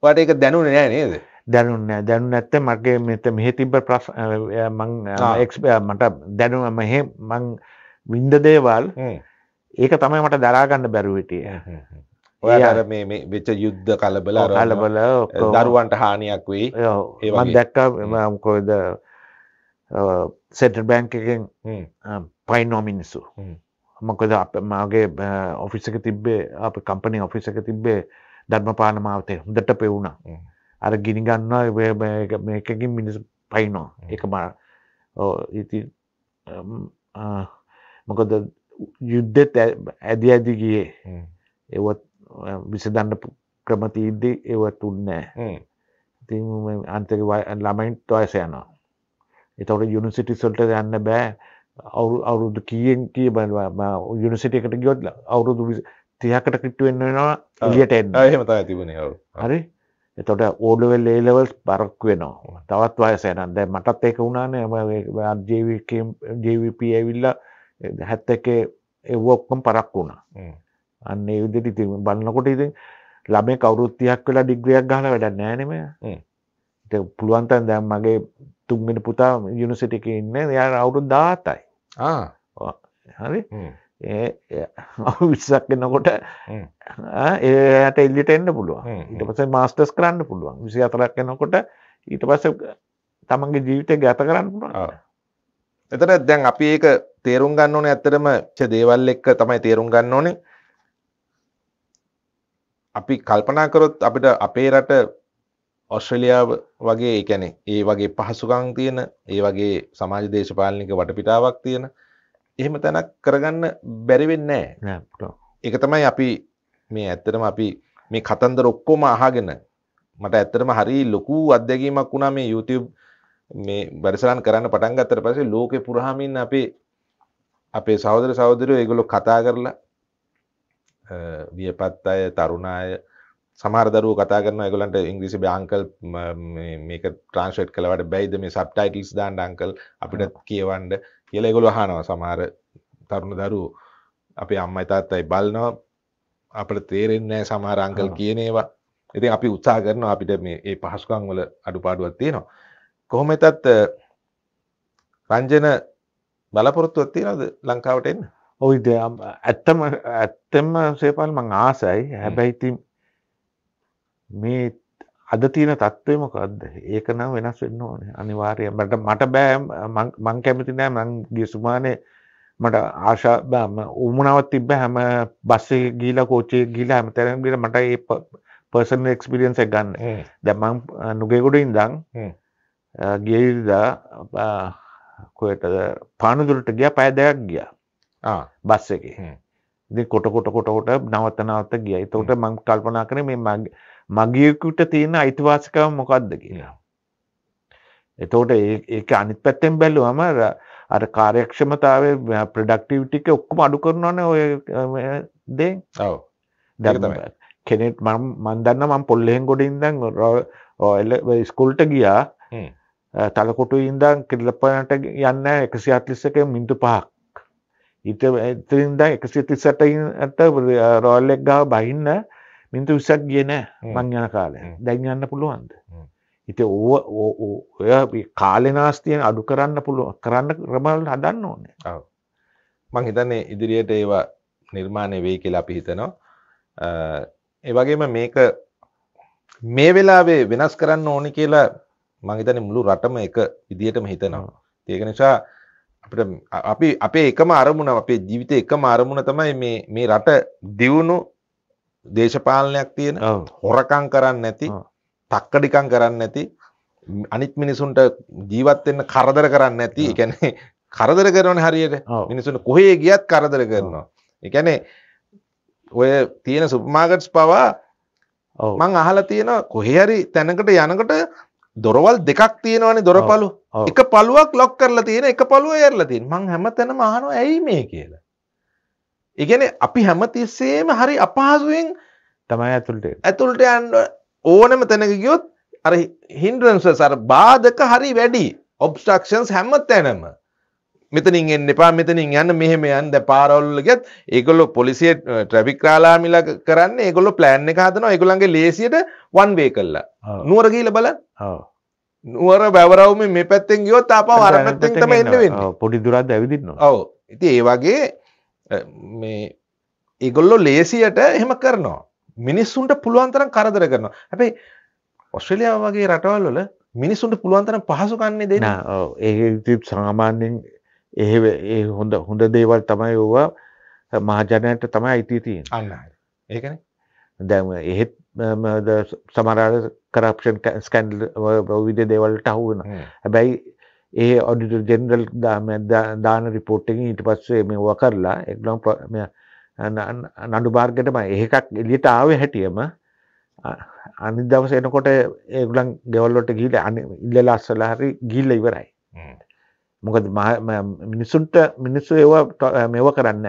වට එක දැනුන නෑ නේද? දැනුන්න දැනු නැත්ත මගේ මෙත මෙහෙ තිබ ප්‍රස් මට දැනුව මෙහෙ මං වින්ද දේවල් ඒක තමයි මට දරාගන්න බැරුවටිය ඔය මේ වෙච්ච යුද්ධ කලබල කලබල දරුවන්ට හානියක් වෙයි. ඒමන් දැක්ක මකොද සෙට බැංක එකෙන් පයිනෝ මිනිස්සු මොකද අප මගේ ඔෆිසක තිබ්බේ අප කම්පනි ඔෆිසක තිබ්බේ ධර්මපාල මාවතය හොඳට පෙවුණා. අර ගිනිගන්නවා මේකකින් මිනිස් පයිනෝ එක මා ඉති මොකද යුද්ධෙත් ඇදි ඇදි ගියේ. ඒවත් විසදන්න ක්‍රමතීද්දි ඒවත් උන්නෑ ඉති අන්තක ළමයින්ට වයස යනවා එතවට යුනිසිටි සොල්ට යන්න බෑ. අවු අවුරුදු කියෙන් කිය බ යුනිසිටියකට ගියොත් අවුරුදු තියකට කිට්ටුවෙන් වෙනවා එලියට එන්න. එහෙමතා තිබුණ හරි? එතොට ඕඩුවල් ඒලවල්ස් පරක් වෙනවා. තවත් වයසයන දැ මටත් ඒක වුණානේ ජීවිප ඇවිල්ල හැත්ත එක එව්වොක්කම් පරක් වුණා. අන්න විදිට ති බලන්නකොට ඉති ළමේ කවරුත්තියක් වෙලා ඩිග්‍රියක් ගහල වැඩ නෑනෙම පුළුවන්තන් දැම් මගේ තුන්ගෙන පුතා යුනිසිටික ඉන්න. යා අවුරුත් දාතයි හරි? විස්සක් එන්නකොට ඒයට එල්ලිට එන්න පුළුවන්. ඊට පස මාස්ටර්ස් කරන්න පුළුවන්. විසි අතරක් එන්නකොට ඊට පස තමන්ගේ ජීවිතය ගත කරන්න පුළුවන්. එතට දැන් අපි ඒක තේරුම් ගන්න ඕනේ ඇත්තරම දේවල් එක්ක තමයි තේරුම් ගන්න ඕනේ. අපි කල්පනා කරොත් අපිට අපේ රට ඔස්ට්‍රලියාව වගේ ඒකැනෙ ඒ වගේ පහසුකං තියෙන ඒ වගේ සමාජ දේශපාලනික වටපිටාවක් තියෙන එහෙම තැනක් කරගන්න බැරිවෙන්නේ නෑ එක තමයි අපි මේ ඇත්තටම අපි මේ කතන්දර ඔක්කොම අහගෙන මට ඇත්තටම හරි ලොකු අත්දැකීමක් වුණා මේ YouTube මේ වැඩසටහන් කරන්න පටන් ගත්තට පස්සේ ලෝකේ පුරාමින් අපේ අපේ සහෝදර සහෝදරයෝ ඒගොල්ලෝ කතා කරලා වියපත් අය තරුණ අය සමහර දරුවෝ කතා කරනවා ඒගොල්ලන්ට ඉංග්‍රීසි බෑ අංකල් මේක ට්‍රාන්ස්ලේට් කළාට බැයිද මේ සබ්ටයිටල්ස් දාන්න අංකල් අපිට කියවන්න කියලා ඒගොල්ලෝ අහනවා සමහර තරුණ දරුවෝ අපේ අම්මයි තාත්තයි බලනවා අපිට තේරෙන්නේ සමහර අංකල් කියන ඒවා. ඉතින් අපි උත්සාහ කරනවා අපිට මේ මේ පහසුකම් වල අඩුපාඩුවක් තියෙනවා. කොහොම වෙතත් රංජන බලාපොරොත්තුවක් තියනවද ලංකාවට එන්න? ඔව් ඇත්තම ඇත්තම සේපාල් මං ආසයි. හැබැයි ඉතින් මේ අද තියෙන තත්ත්වය මොකක්ද ඒක නම් වෙනස් වෙන්න ඕනේ. අනිවාර්යය මට මට බෑ. මං කැමති නෑ. මං ගිය සුමානේ මට ආශා උමනාවත් තිබ්බ හැම බස්සේ ගීලා කෝච්චේ ගීලා හැම තැනම ගිහලා මට ඒ පර්සනල් එක්ස්පීරියන්ස් එක ගන්න. දැන් මං නුගේගොඩ ඉඳන් ගිය ඉරිදා කොහෙටද පානදුරට ගියා පැය දෙකක් ගියා. බස් එකේ. ඉතින් කොට කොට කොට කොට නවත්ත නවත්ත ගියා. එතකොට මම කල්පනා කරේ මේ මගියෙකුට තියෙන අයිතිවාසිකම මොකක්ද කියලා. එතකොට ඒක අනිත් පැත්තෙන් බැලුවම අර කාර්යක්ෂමතාවය ප්‍රොඩක්ටිවිටි එක ඔක්කොම අඩු කරනවානේ ඔය දේ. ඔව්. දැන් කෙනෙක් මම මන් දන්න මම පොල්ලෙන් ගොඩ ඉඳන් ඔය ස්කූල්ට ගියා. තලකොටු ඉඳන් කිරිලපනට යන්න 141 මිනිත්තු 5ක්. ඊට එතරින්ද එකසිය තිස්සටට රෝල්ලෙක් ගාව බහින්න මිනිතු විසක් ගිය නෑ මං යන කාලය දැන් යන්න පුළුවන්ද? ඉති ඔය කාලෙනාස්තියෙන් අඩු කරන්න පුළුව කරන්න ක්‍රමල් හදන්න ඕනේ. මං හිතන්නේ ඉදිරියට ඒවා නිර්මාණය වෙයි කියලා අපි හිතනවා. ඒවගේම මේක මේ වෙලාවේ වෙනස් කරන්න ඕනි කියලා මංහිතන මුළු රටම එක විදිහටම හිතනවා. ඒක නිසා අපිට අපි අපේ එකම අරමුණ අපේ ජීවිතේ එකම අරමුණ තමයි මේ මේ රට දියුණු දේශපාලනයක් තියෙන හොරකම් කරන්නේ නැති තක්කඩිකම් කරන්නේ නැති අනිත් මිනිසුන්ට ජීවත් වෙන්න කරදර කරන්නේ නැති කියන්නේ කරදර කරනවනේ හරියට. මිනිසුන්ට කොහේ ගියත් කරදර කරනවා. කියන්නේ ඔය තියෙන සුපර් මාකට්ස් පවා මං අහලා තියෙනවා කොහේ හරි තැනකට යනකොට දොරවල් දෙකක් තියෙනවනේ දොරපළු. එක පළුවක් ලොක් කරලා තියෙන එක පළුව ඇරලා තියෙන. මං හැමතැනම අහනවා ඇයි මේ? කියලා. කියන්නේ අපි හැමතිස්සෙම හරි අපහසුයෙන් තමයි ඇතුළට ඇතුළට යන්න ඕනම තැනක ගියොත් අර හින්ඩ්‍රන්සස් අර බාධක හරි වැඩි. ඔබ්ස්ට්‍රක්ෂන්ස් හැම තැනම. මෙතනින් එන්න එපා මෙතනින් යන්න මෙහෙම යන්න දැන් පාරවල් ගියත් ඒගොල්ලෝ පොලිසිය ට්‍රැෆික් රාලාමිලා කරන්නේ ඒගොල්ලෝ ප්ලෑන් එක හදනවා ඒගොල්ලන්ගේ ලේසියට වන් වේ කළා නුවර ගිහිල්ලා බලන්න. නුවර බැවරවුම මේ පැත්තෙන් ගියොත් ආපහු අර පැත්තෙන් තමයි එන්න වෙන්නේ. පොඩි දුරක් ඇවිදින්න ඔව්. ඉතින් ඒ වගේ මේ ඒගොල්ලෝ ලේසියට එහෙම කරනවා. මිනිස්සුන්ට පුළුවන් තරම් කරදර කරනවා. හැබැයි ඔස්ට්‍රේලියාව වගේ රටවල් වල මිනිස්සුන්ට පුළුවන් තරම් පහසුකම් දෙන්නේ ඔව්. ඒ සාමාන්‍යයෙන් ඒ හොඳ හොඳ දේවල් තමයි ඕවා මහජනයට තමයි අයිතිය තියෙන අන්න ඒකන. දැම එහෙත් සමරාට කරප්ෂන් ස්කැන්ඩල් විද දේවල්ට අහුවන හැබැයි ඒ ඔඩිට ජෙනරල් දාන රිපෝට්ටකින් ඊට පස්සේ මෙවා කරලා එක්ලම් නඩු බාර්ගටම ඒකක් එලියට ආව හැටියම අනි දවස එනකොට ඒගුලන් ගෙවල්ලොට ගීල අනි ඉල්ල ලස්සල හරි ගිල්ල ඉවරයි. මොකද මිනිසුන්ට මිනිස්සු ඒවා මෙව කරන්න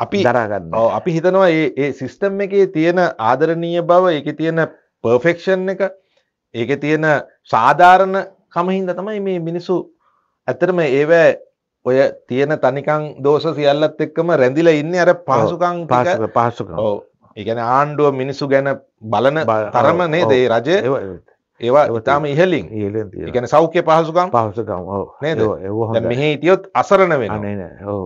අපි දරගන්න අපි හිතනවා ඒ සිිස්ටම් එකේ තියෙන ආදරණීය බව එක තියෙන පර්ෆෙක්ෂන් එක ඒක තියෙන සාධාරණ කමහින්ද තමයි මේ මිනිස්සු ඇතරම ඒවෑ ඔය තියෙන තනිකං දෝෂ සියල්ලත් එක්කම රැඳිල ඉන්න අර පහසුකං පහසුක ඒගැන ආණ්ඩුව මිනිස්සු ගැන බලන තරම නේදේ රජය ඒවා ඉතාම ඉහලින් ගැන සෞඛ්‍ය පහසුකම්? පහසුකම් නේද? මෙහ හිටියොත් අසරණ වෙන ඕ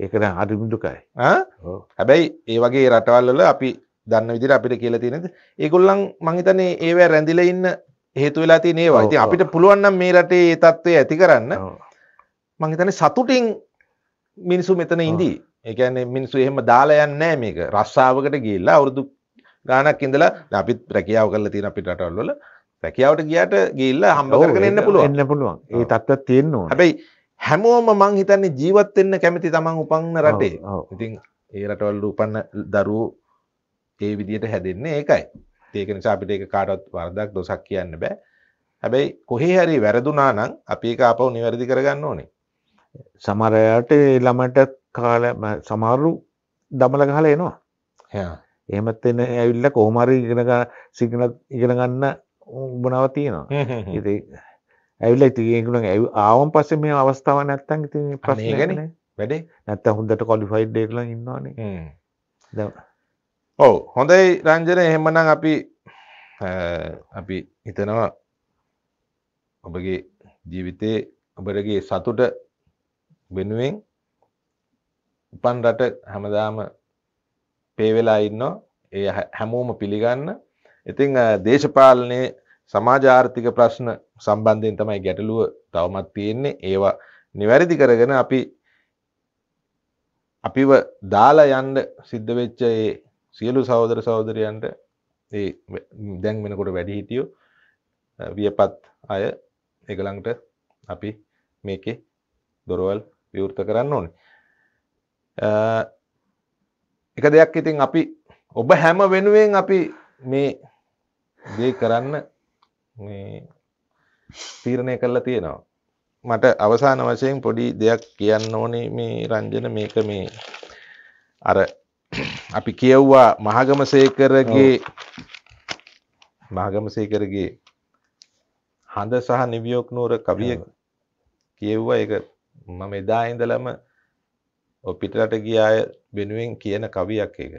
ඒකන හරිමුදුකයි හැබැයි ඒ වගේ රටවල්ල අපි දන්න විදිර අපිට කියල තියෙනද ඒගොල්ලන් මහිතනේ ඒවැ රැඳිල ඉන්න හේතු වෙලා තිය ඒවා. ති අපිට පුළුවන්නම් මේ රටේ ඒ තත්ත්වය ඇති කරන්න. මහිතන සතුටින් මිනිසු මෙතන ඉදී ඒකන්නේ මිනිස්සු එහෙම දාලා යන්නෑ මේක. රස්සාාවකට ගිල්ලා අවුරුදු ගානක් ඉඳලා අපිත් රැකියාව කරලා තියෙන අපිට රටවල්වල රැකියාවට ගියට ගිල්ල හම්බ කරගෙන එන්න පුළුවන්. එන්න පුළුවන්. ඒ තත්ත්වයක් තියෙනවා හැබැයි හැමෝම මං හිතන්නේ ජීවත් වෙන්න කැමති තමන් උපන්න රටේ. ඉතින් ඒ රටවල උපන්න දරුවෝ ඒ විදිහට හැදෙන්නේ ඒකයි ඒක නිසා අපිට ඒක කාටවත් වරදක් දොසක් කියන්න බෑ. හැබැයි කොහේ හරි වැරදුනා නම් අපි ඒක ආපහු නිවැරදි කරගන්න ඕනේ. සමහර අයට ළමට කාල සමහරු දමල ගහලා එනවා. එහෙමත් එන ඇවිල්ලා කොහොම හරි ඉගෙන සිගන ඉගෙන ගන්න උඹනාව තියෙනවා. ඉති ඇවිල්ල ඉතිගුණ ඇව ආවම් පස්සේ මේ අවස්ථාව නැත්තන් ඉති ප්‍රශ්නයගෙන වැඩේ. නැත්ත හොඳට කොලිෆයිඩ් ඩේකල ඉන්නවානේ ඔවු. හොඳයි රංජන. එහෙමනම් අපි අපි හිතනවා ඔබගේ ජීවිතේ ඔබරගේ සතුට වෙනුවෙන් උපන් රට හැමදාම පේවෙලා ඉන්න ඒ හැමෝම පිළිගන්න. ඉතිං දේශපාලනය සමාජ ආර්ථික ප්‍රශ්න සම්බන්ධයෙන් තමයි ගැටලුව තවමත් තියෙන්නේ. ඒවා නිවැරදි කරගෙන අපි අපිව දාලා යන්ඩ සිද්ධ වෙච්ච ඒ සියලු සහෝදර සහෝදරයන්ට ඒ දැන් වෙනකොට වැඩි හිටියෝ වියපත් අය එකළඟට අපි මේකේ දොරවල් විවෘත කරන්න ඕනේ. එක දෙයක් ඉතින් අපි ඔබ හැම වෙනුවෙන් අපි මේ දේ කරන්න තීරණය කරලා තියෙනවා. මට අවසාන වශයෙන් පොඩි දෙයක් කියන්න ඕනේ මේ රංජන මේක මේ අර අපි කියව්වා මහගම සේකරගේ මහගම සේකරගේ හඳ සහ නිවියෝක් නුවර කවිය කියව්වා. එක මම එදා ඉඳලම පිටරට ගිය අය වෙනුවෙන් කියන කවියක් එක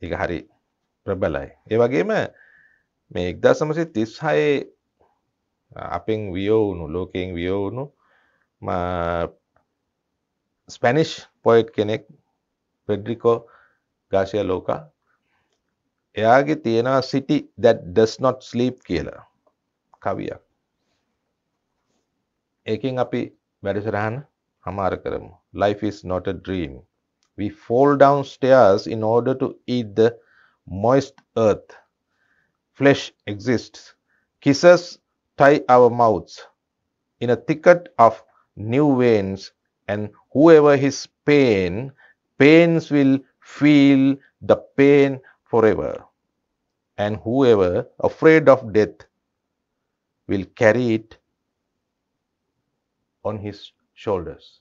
ඒක හරි ප්‍රබලයි. ඒ වගේම මේ එක්දා සමසේ තිස්හයේ අපෙන් වියෝවුණු ලෝකයෙන් වියෝවුණු ස්පැනිෂ් පොයිට් කෙනෙක් පෙඩ්රිකෝ ගාශය ලෝකා එයාගේ තියෙනවා සිටි that does not sleep කියලා කවියක් ඒකින් අපි වැඩසරහන හමාර කරමු life is not a dream we fall downstairs in order to eat the moist earth flesh exists kisses tie our mouths in a thicket of new veins, and whoever his pain, pains will feel the pain forever. And whoever afraid of death will carry it on his shoulders.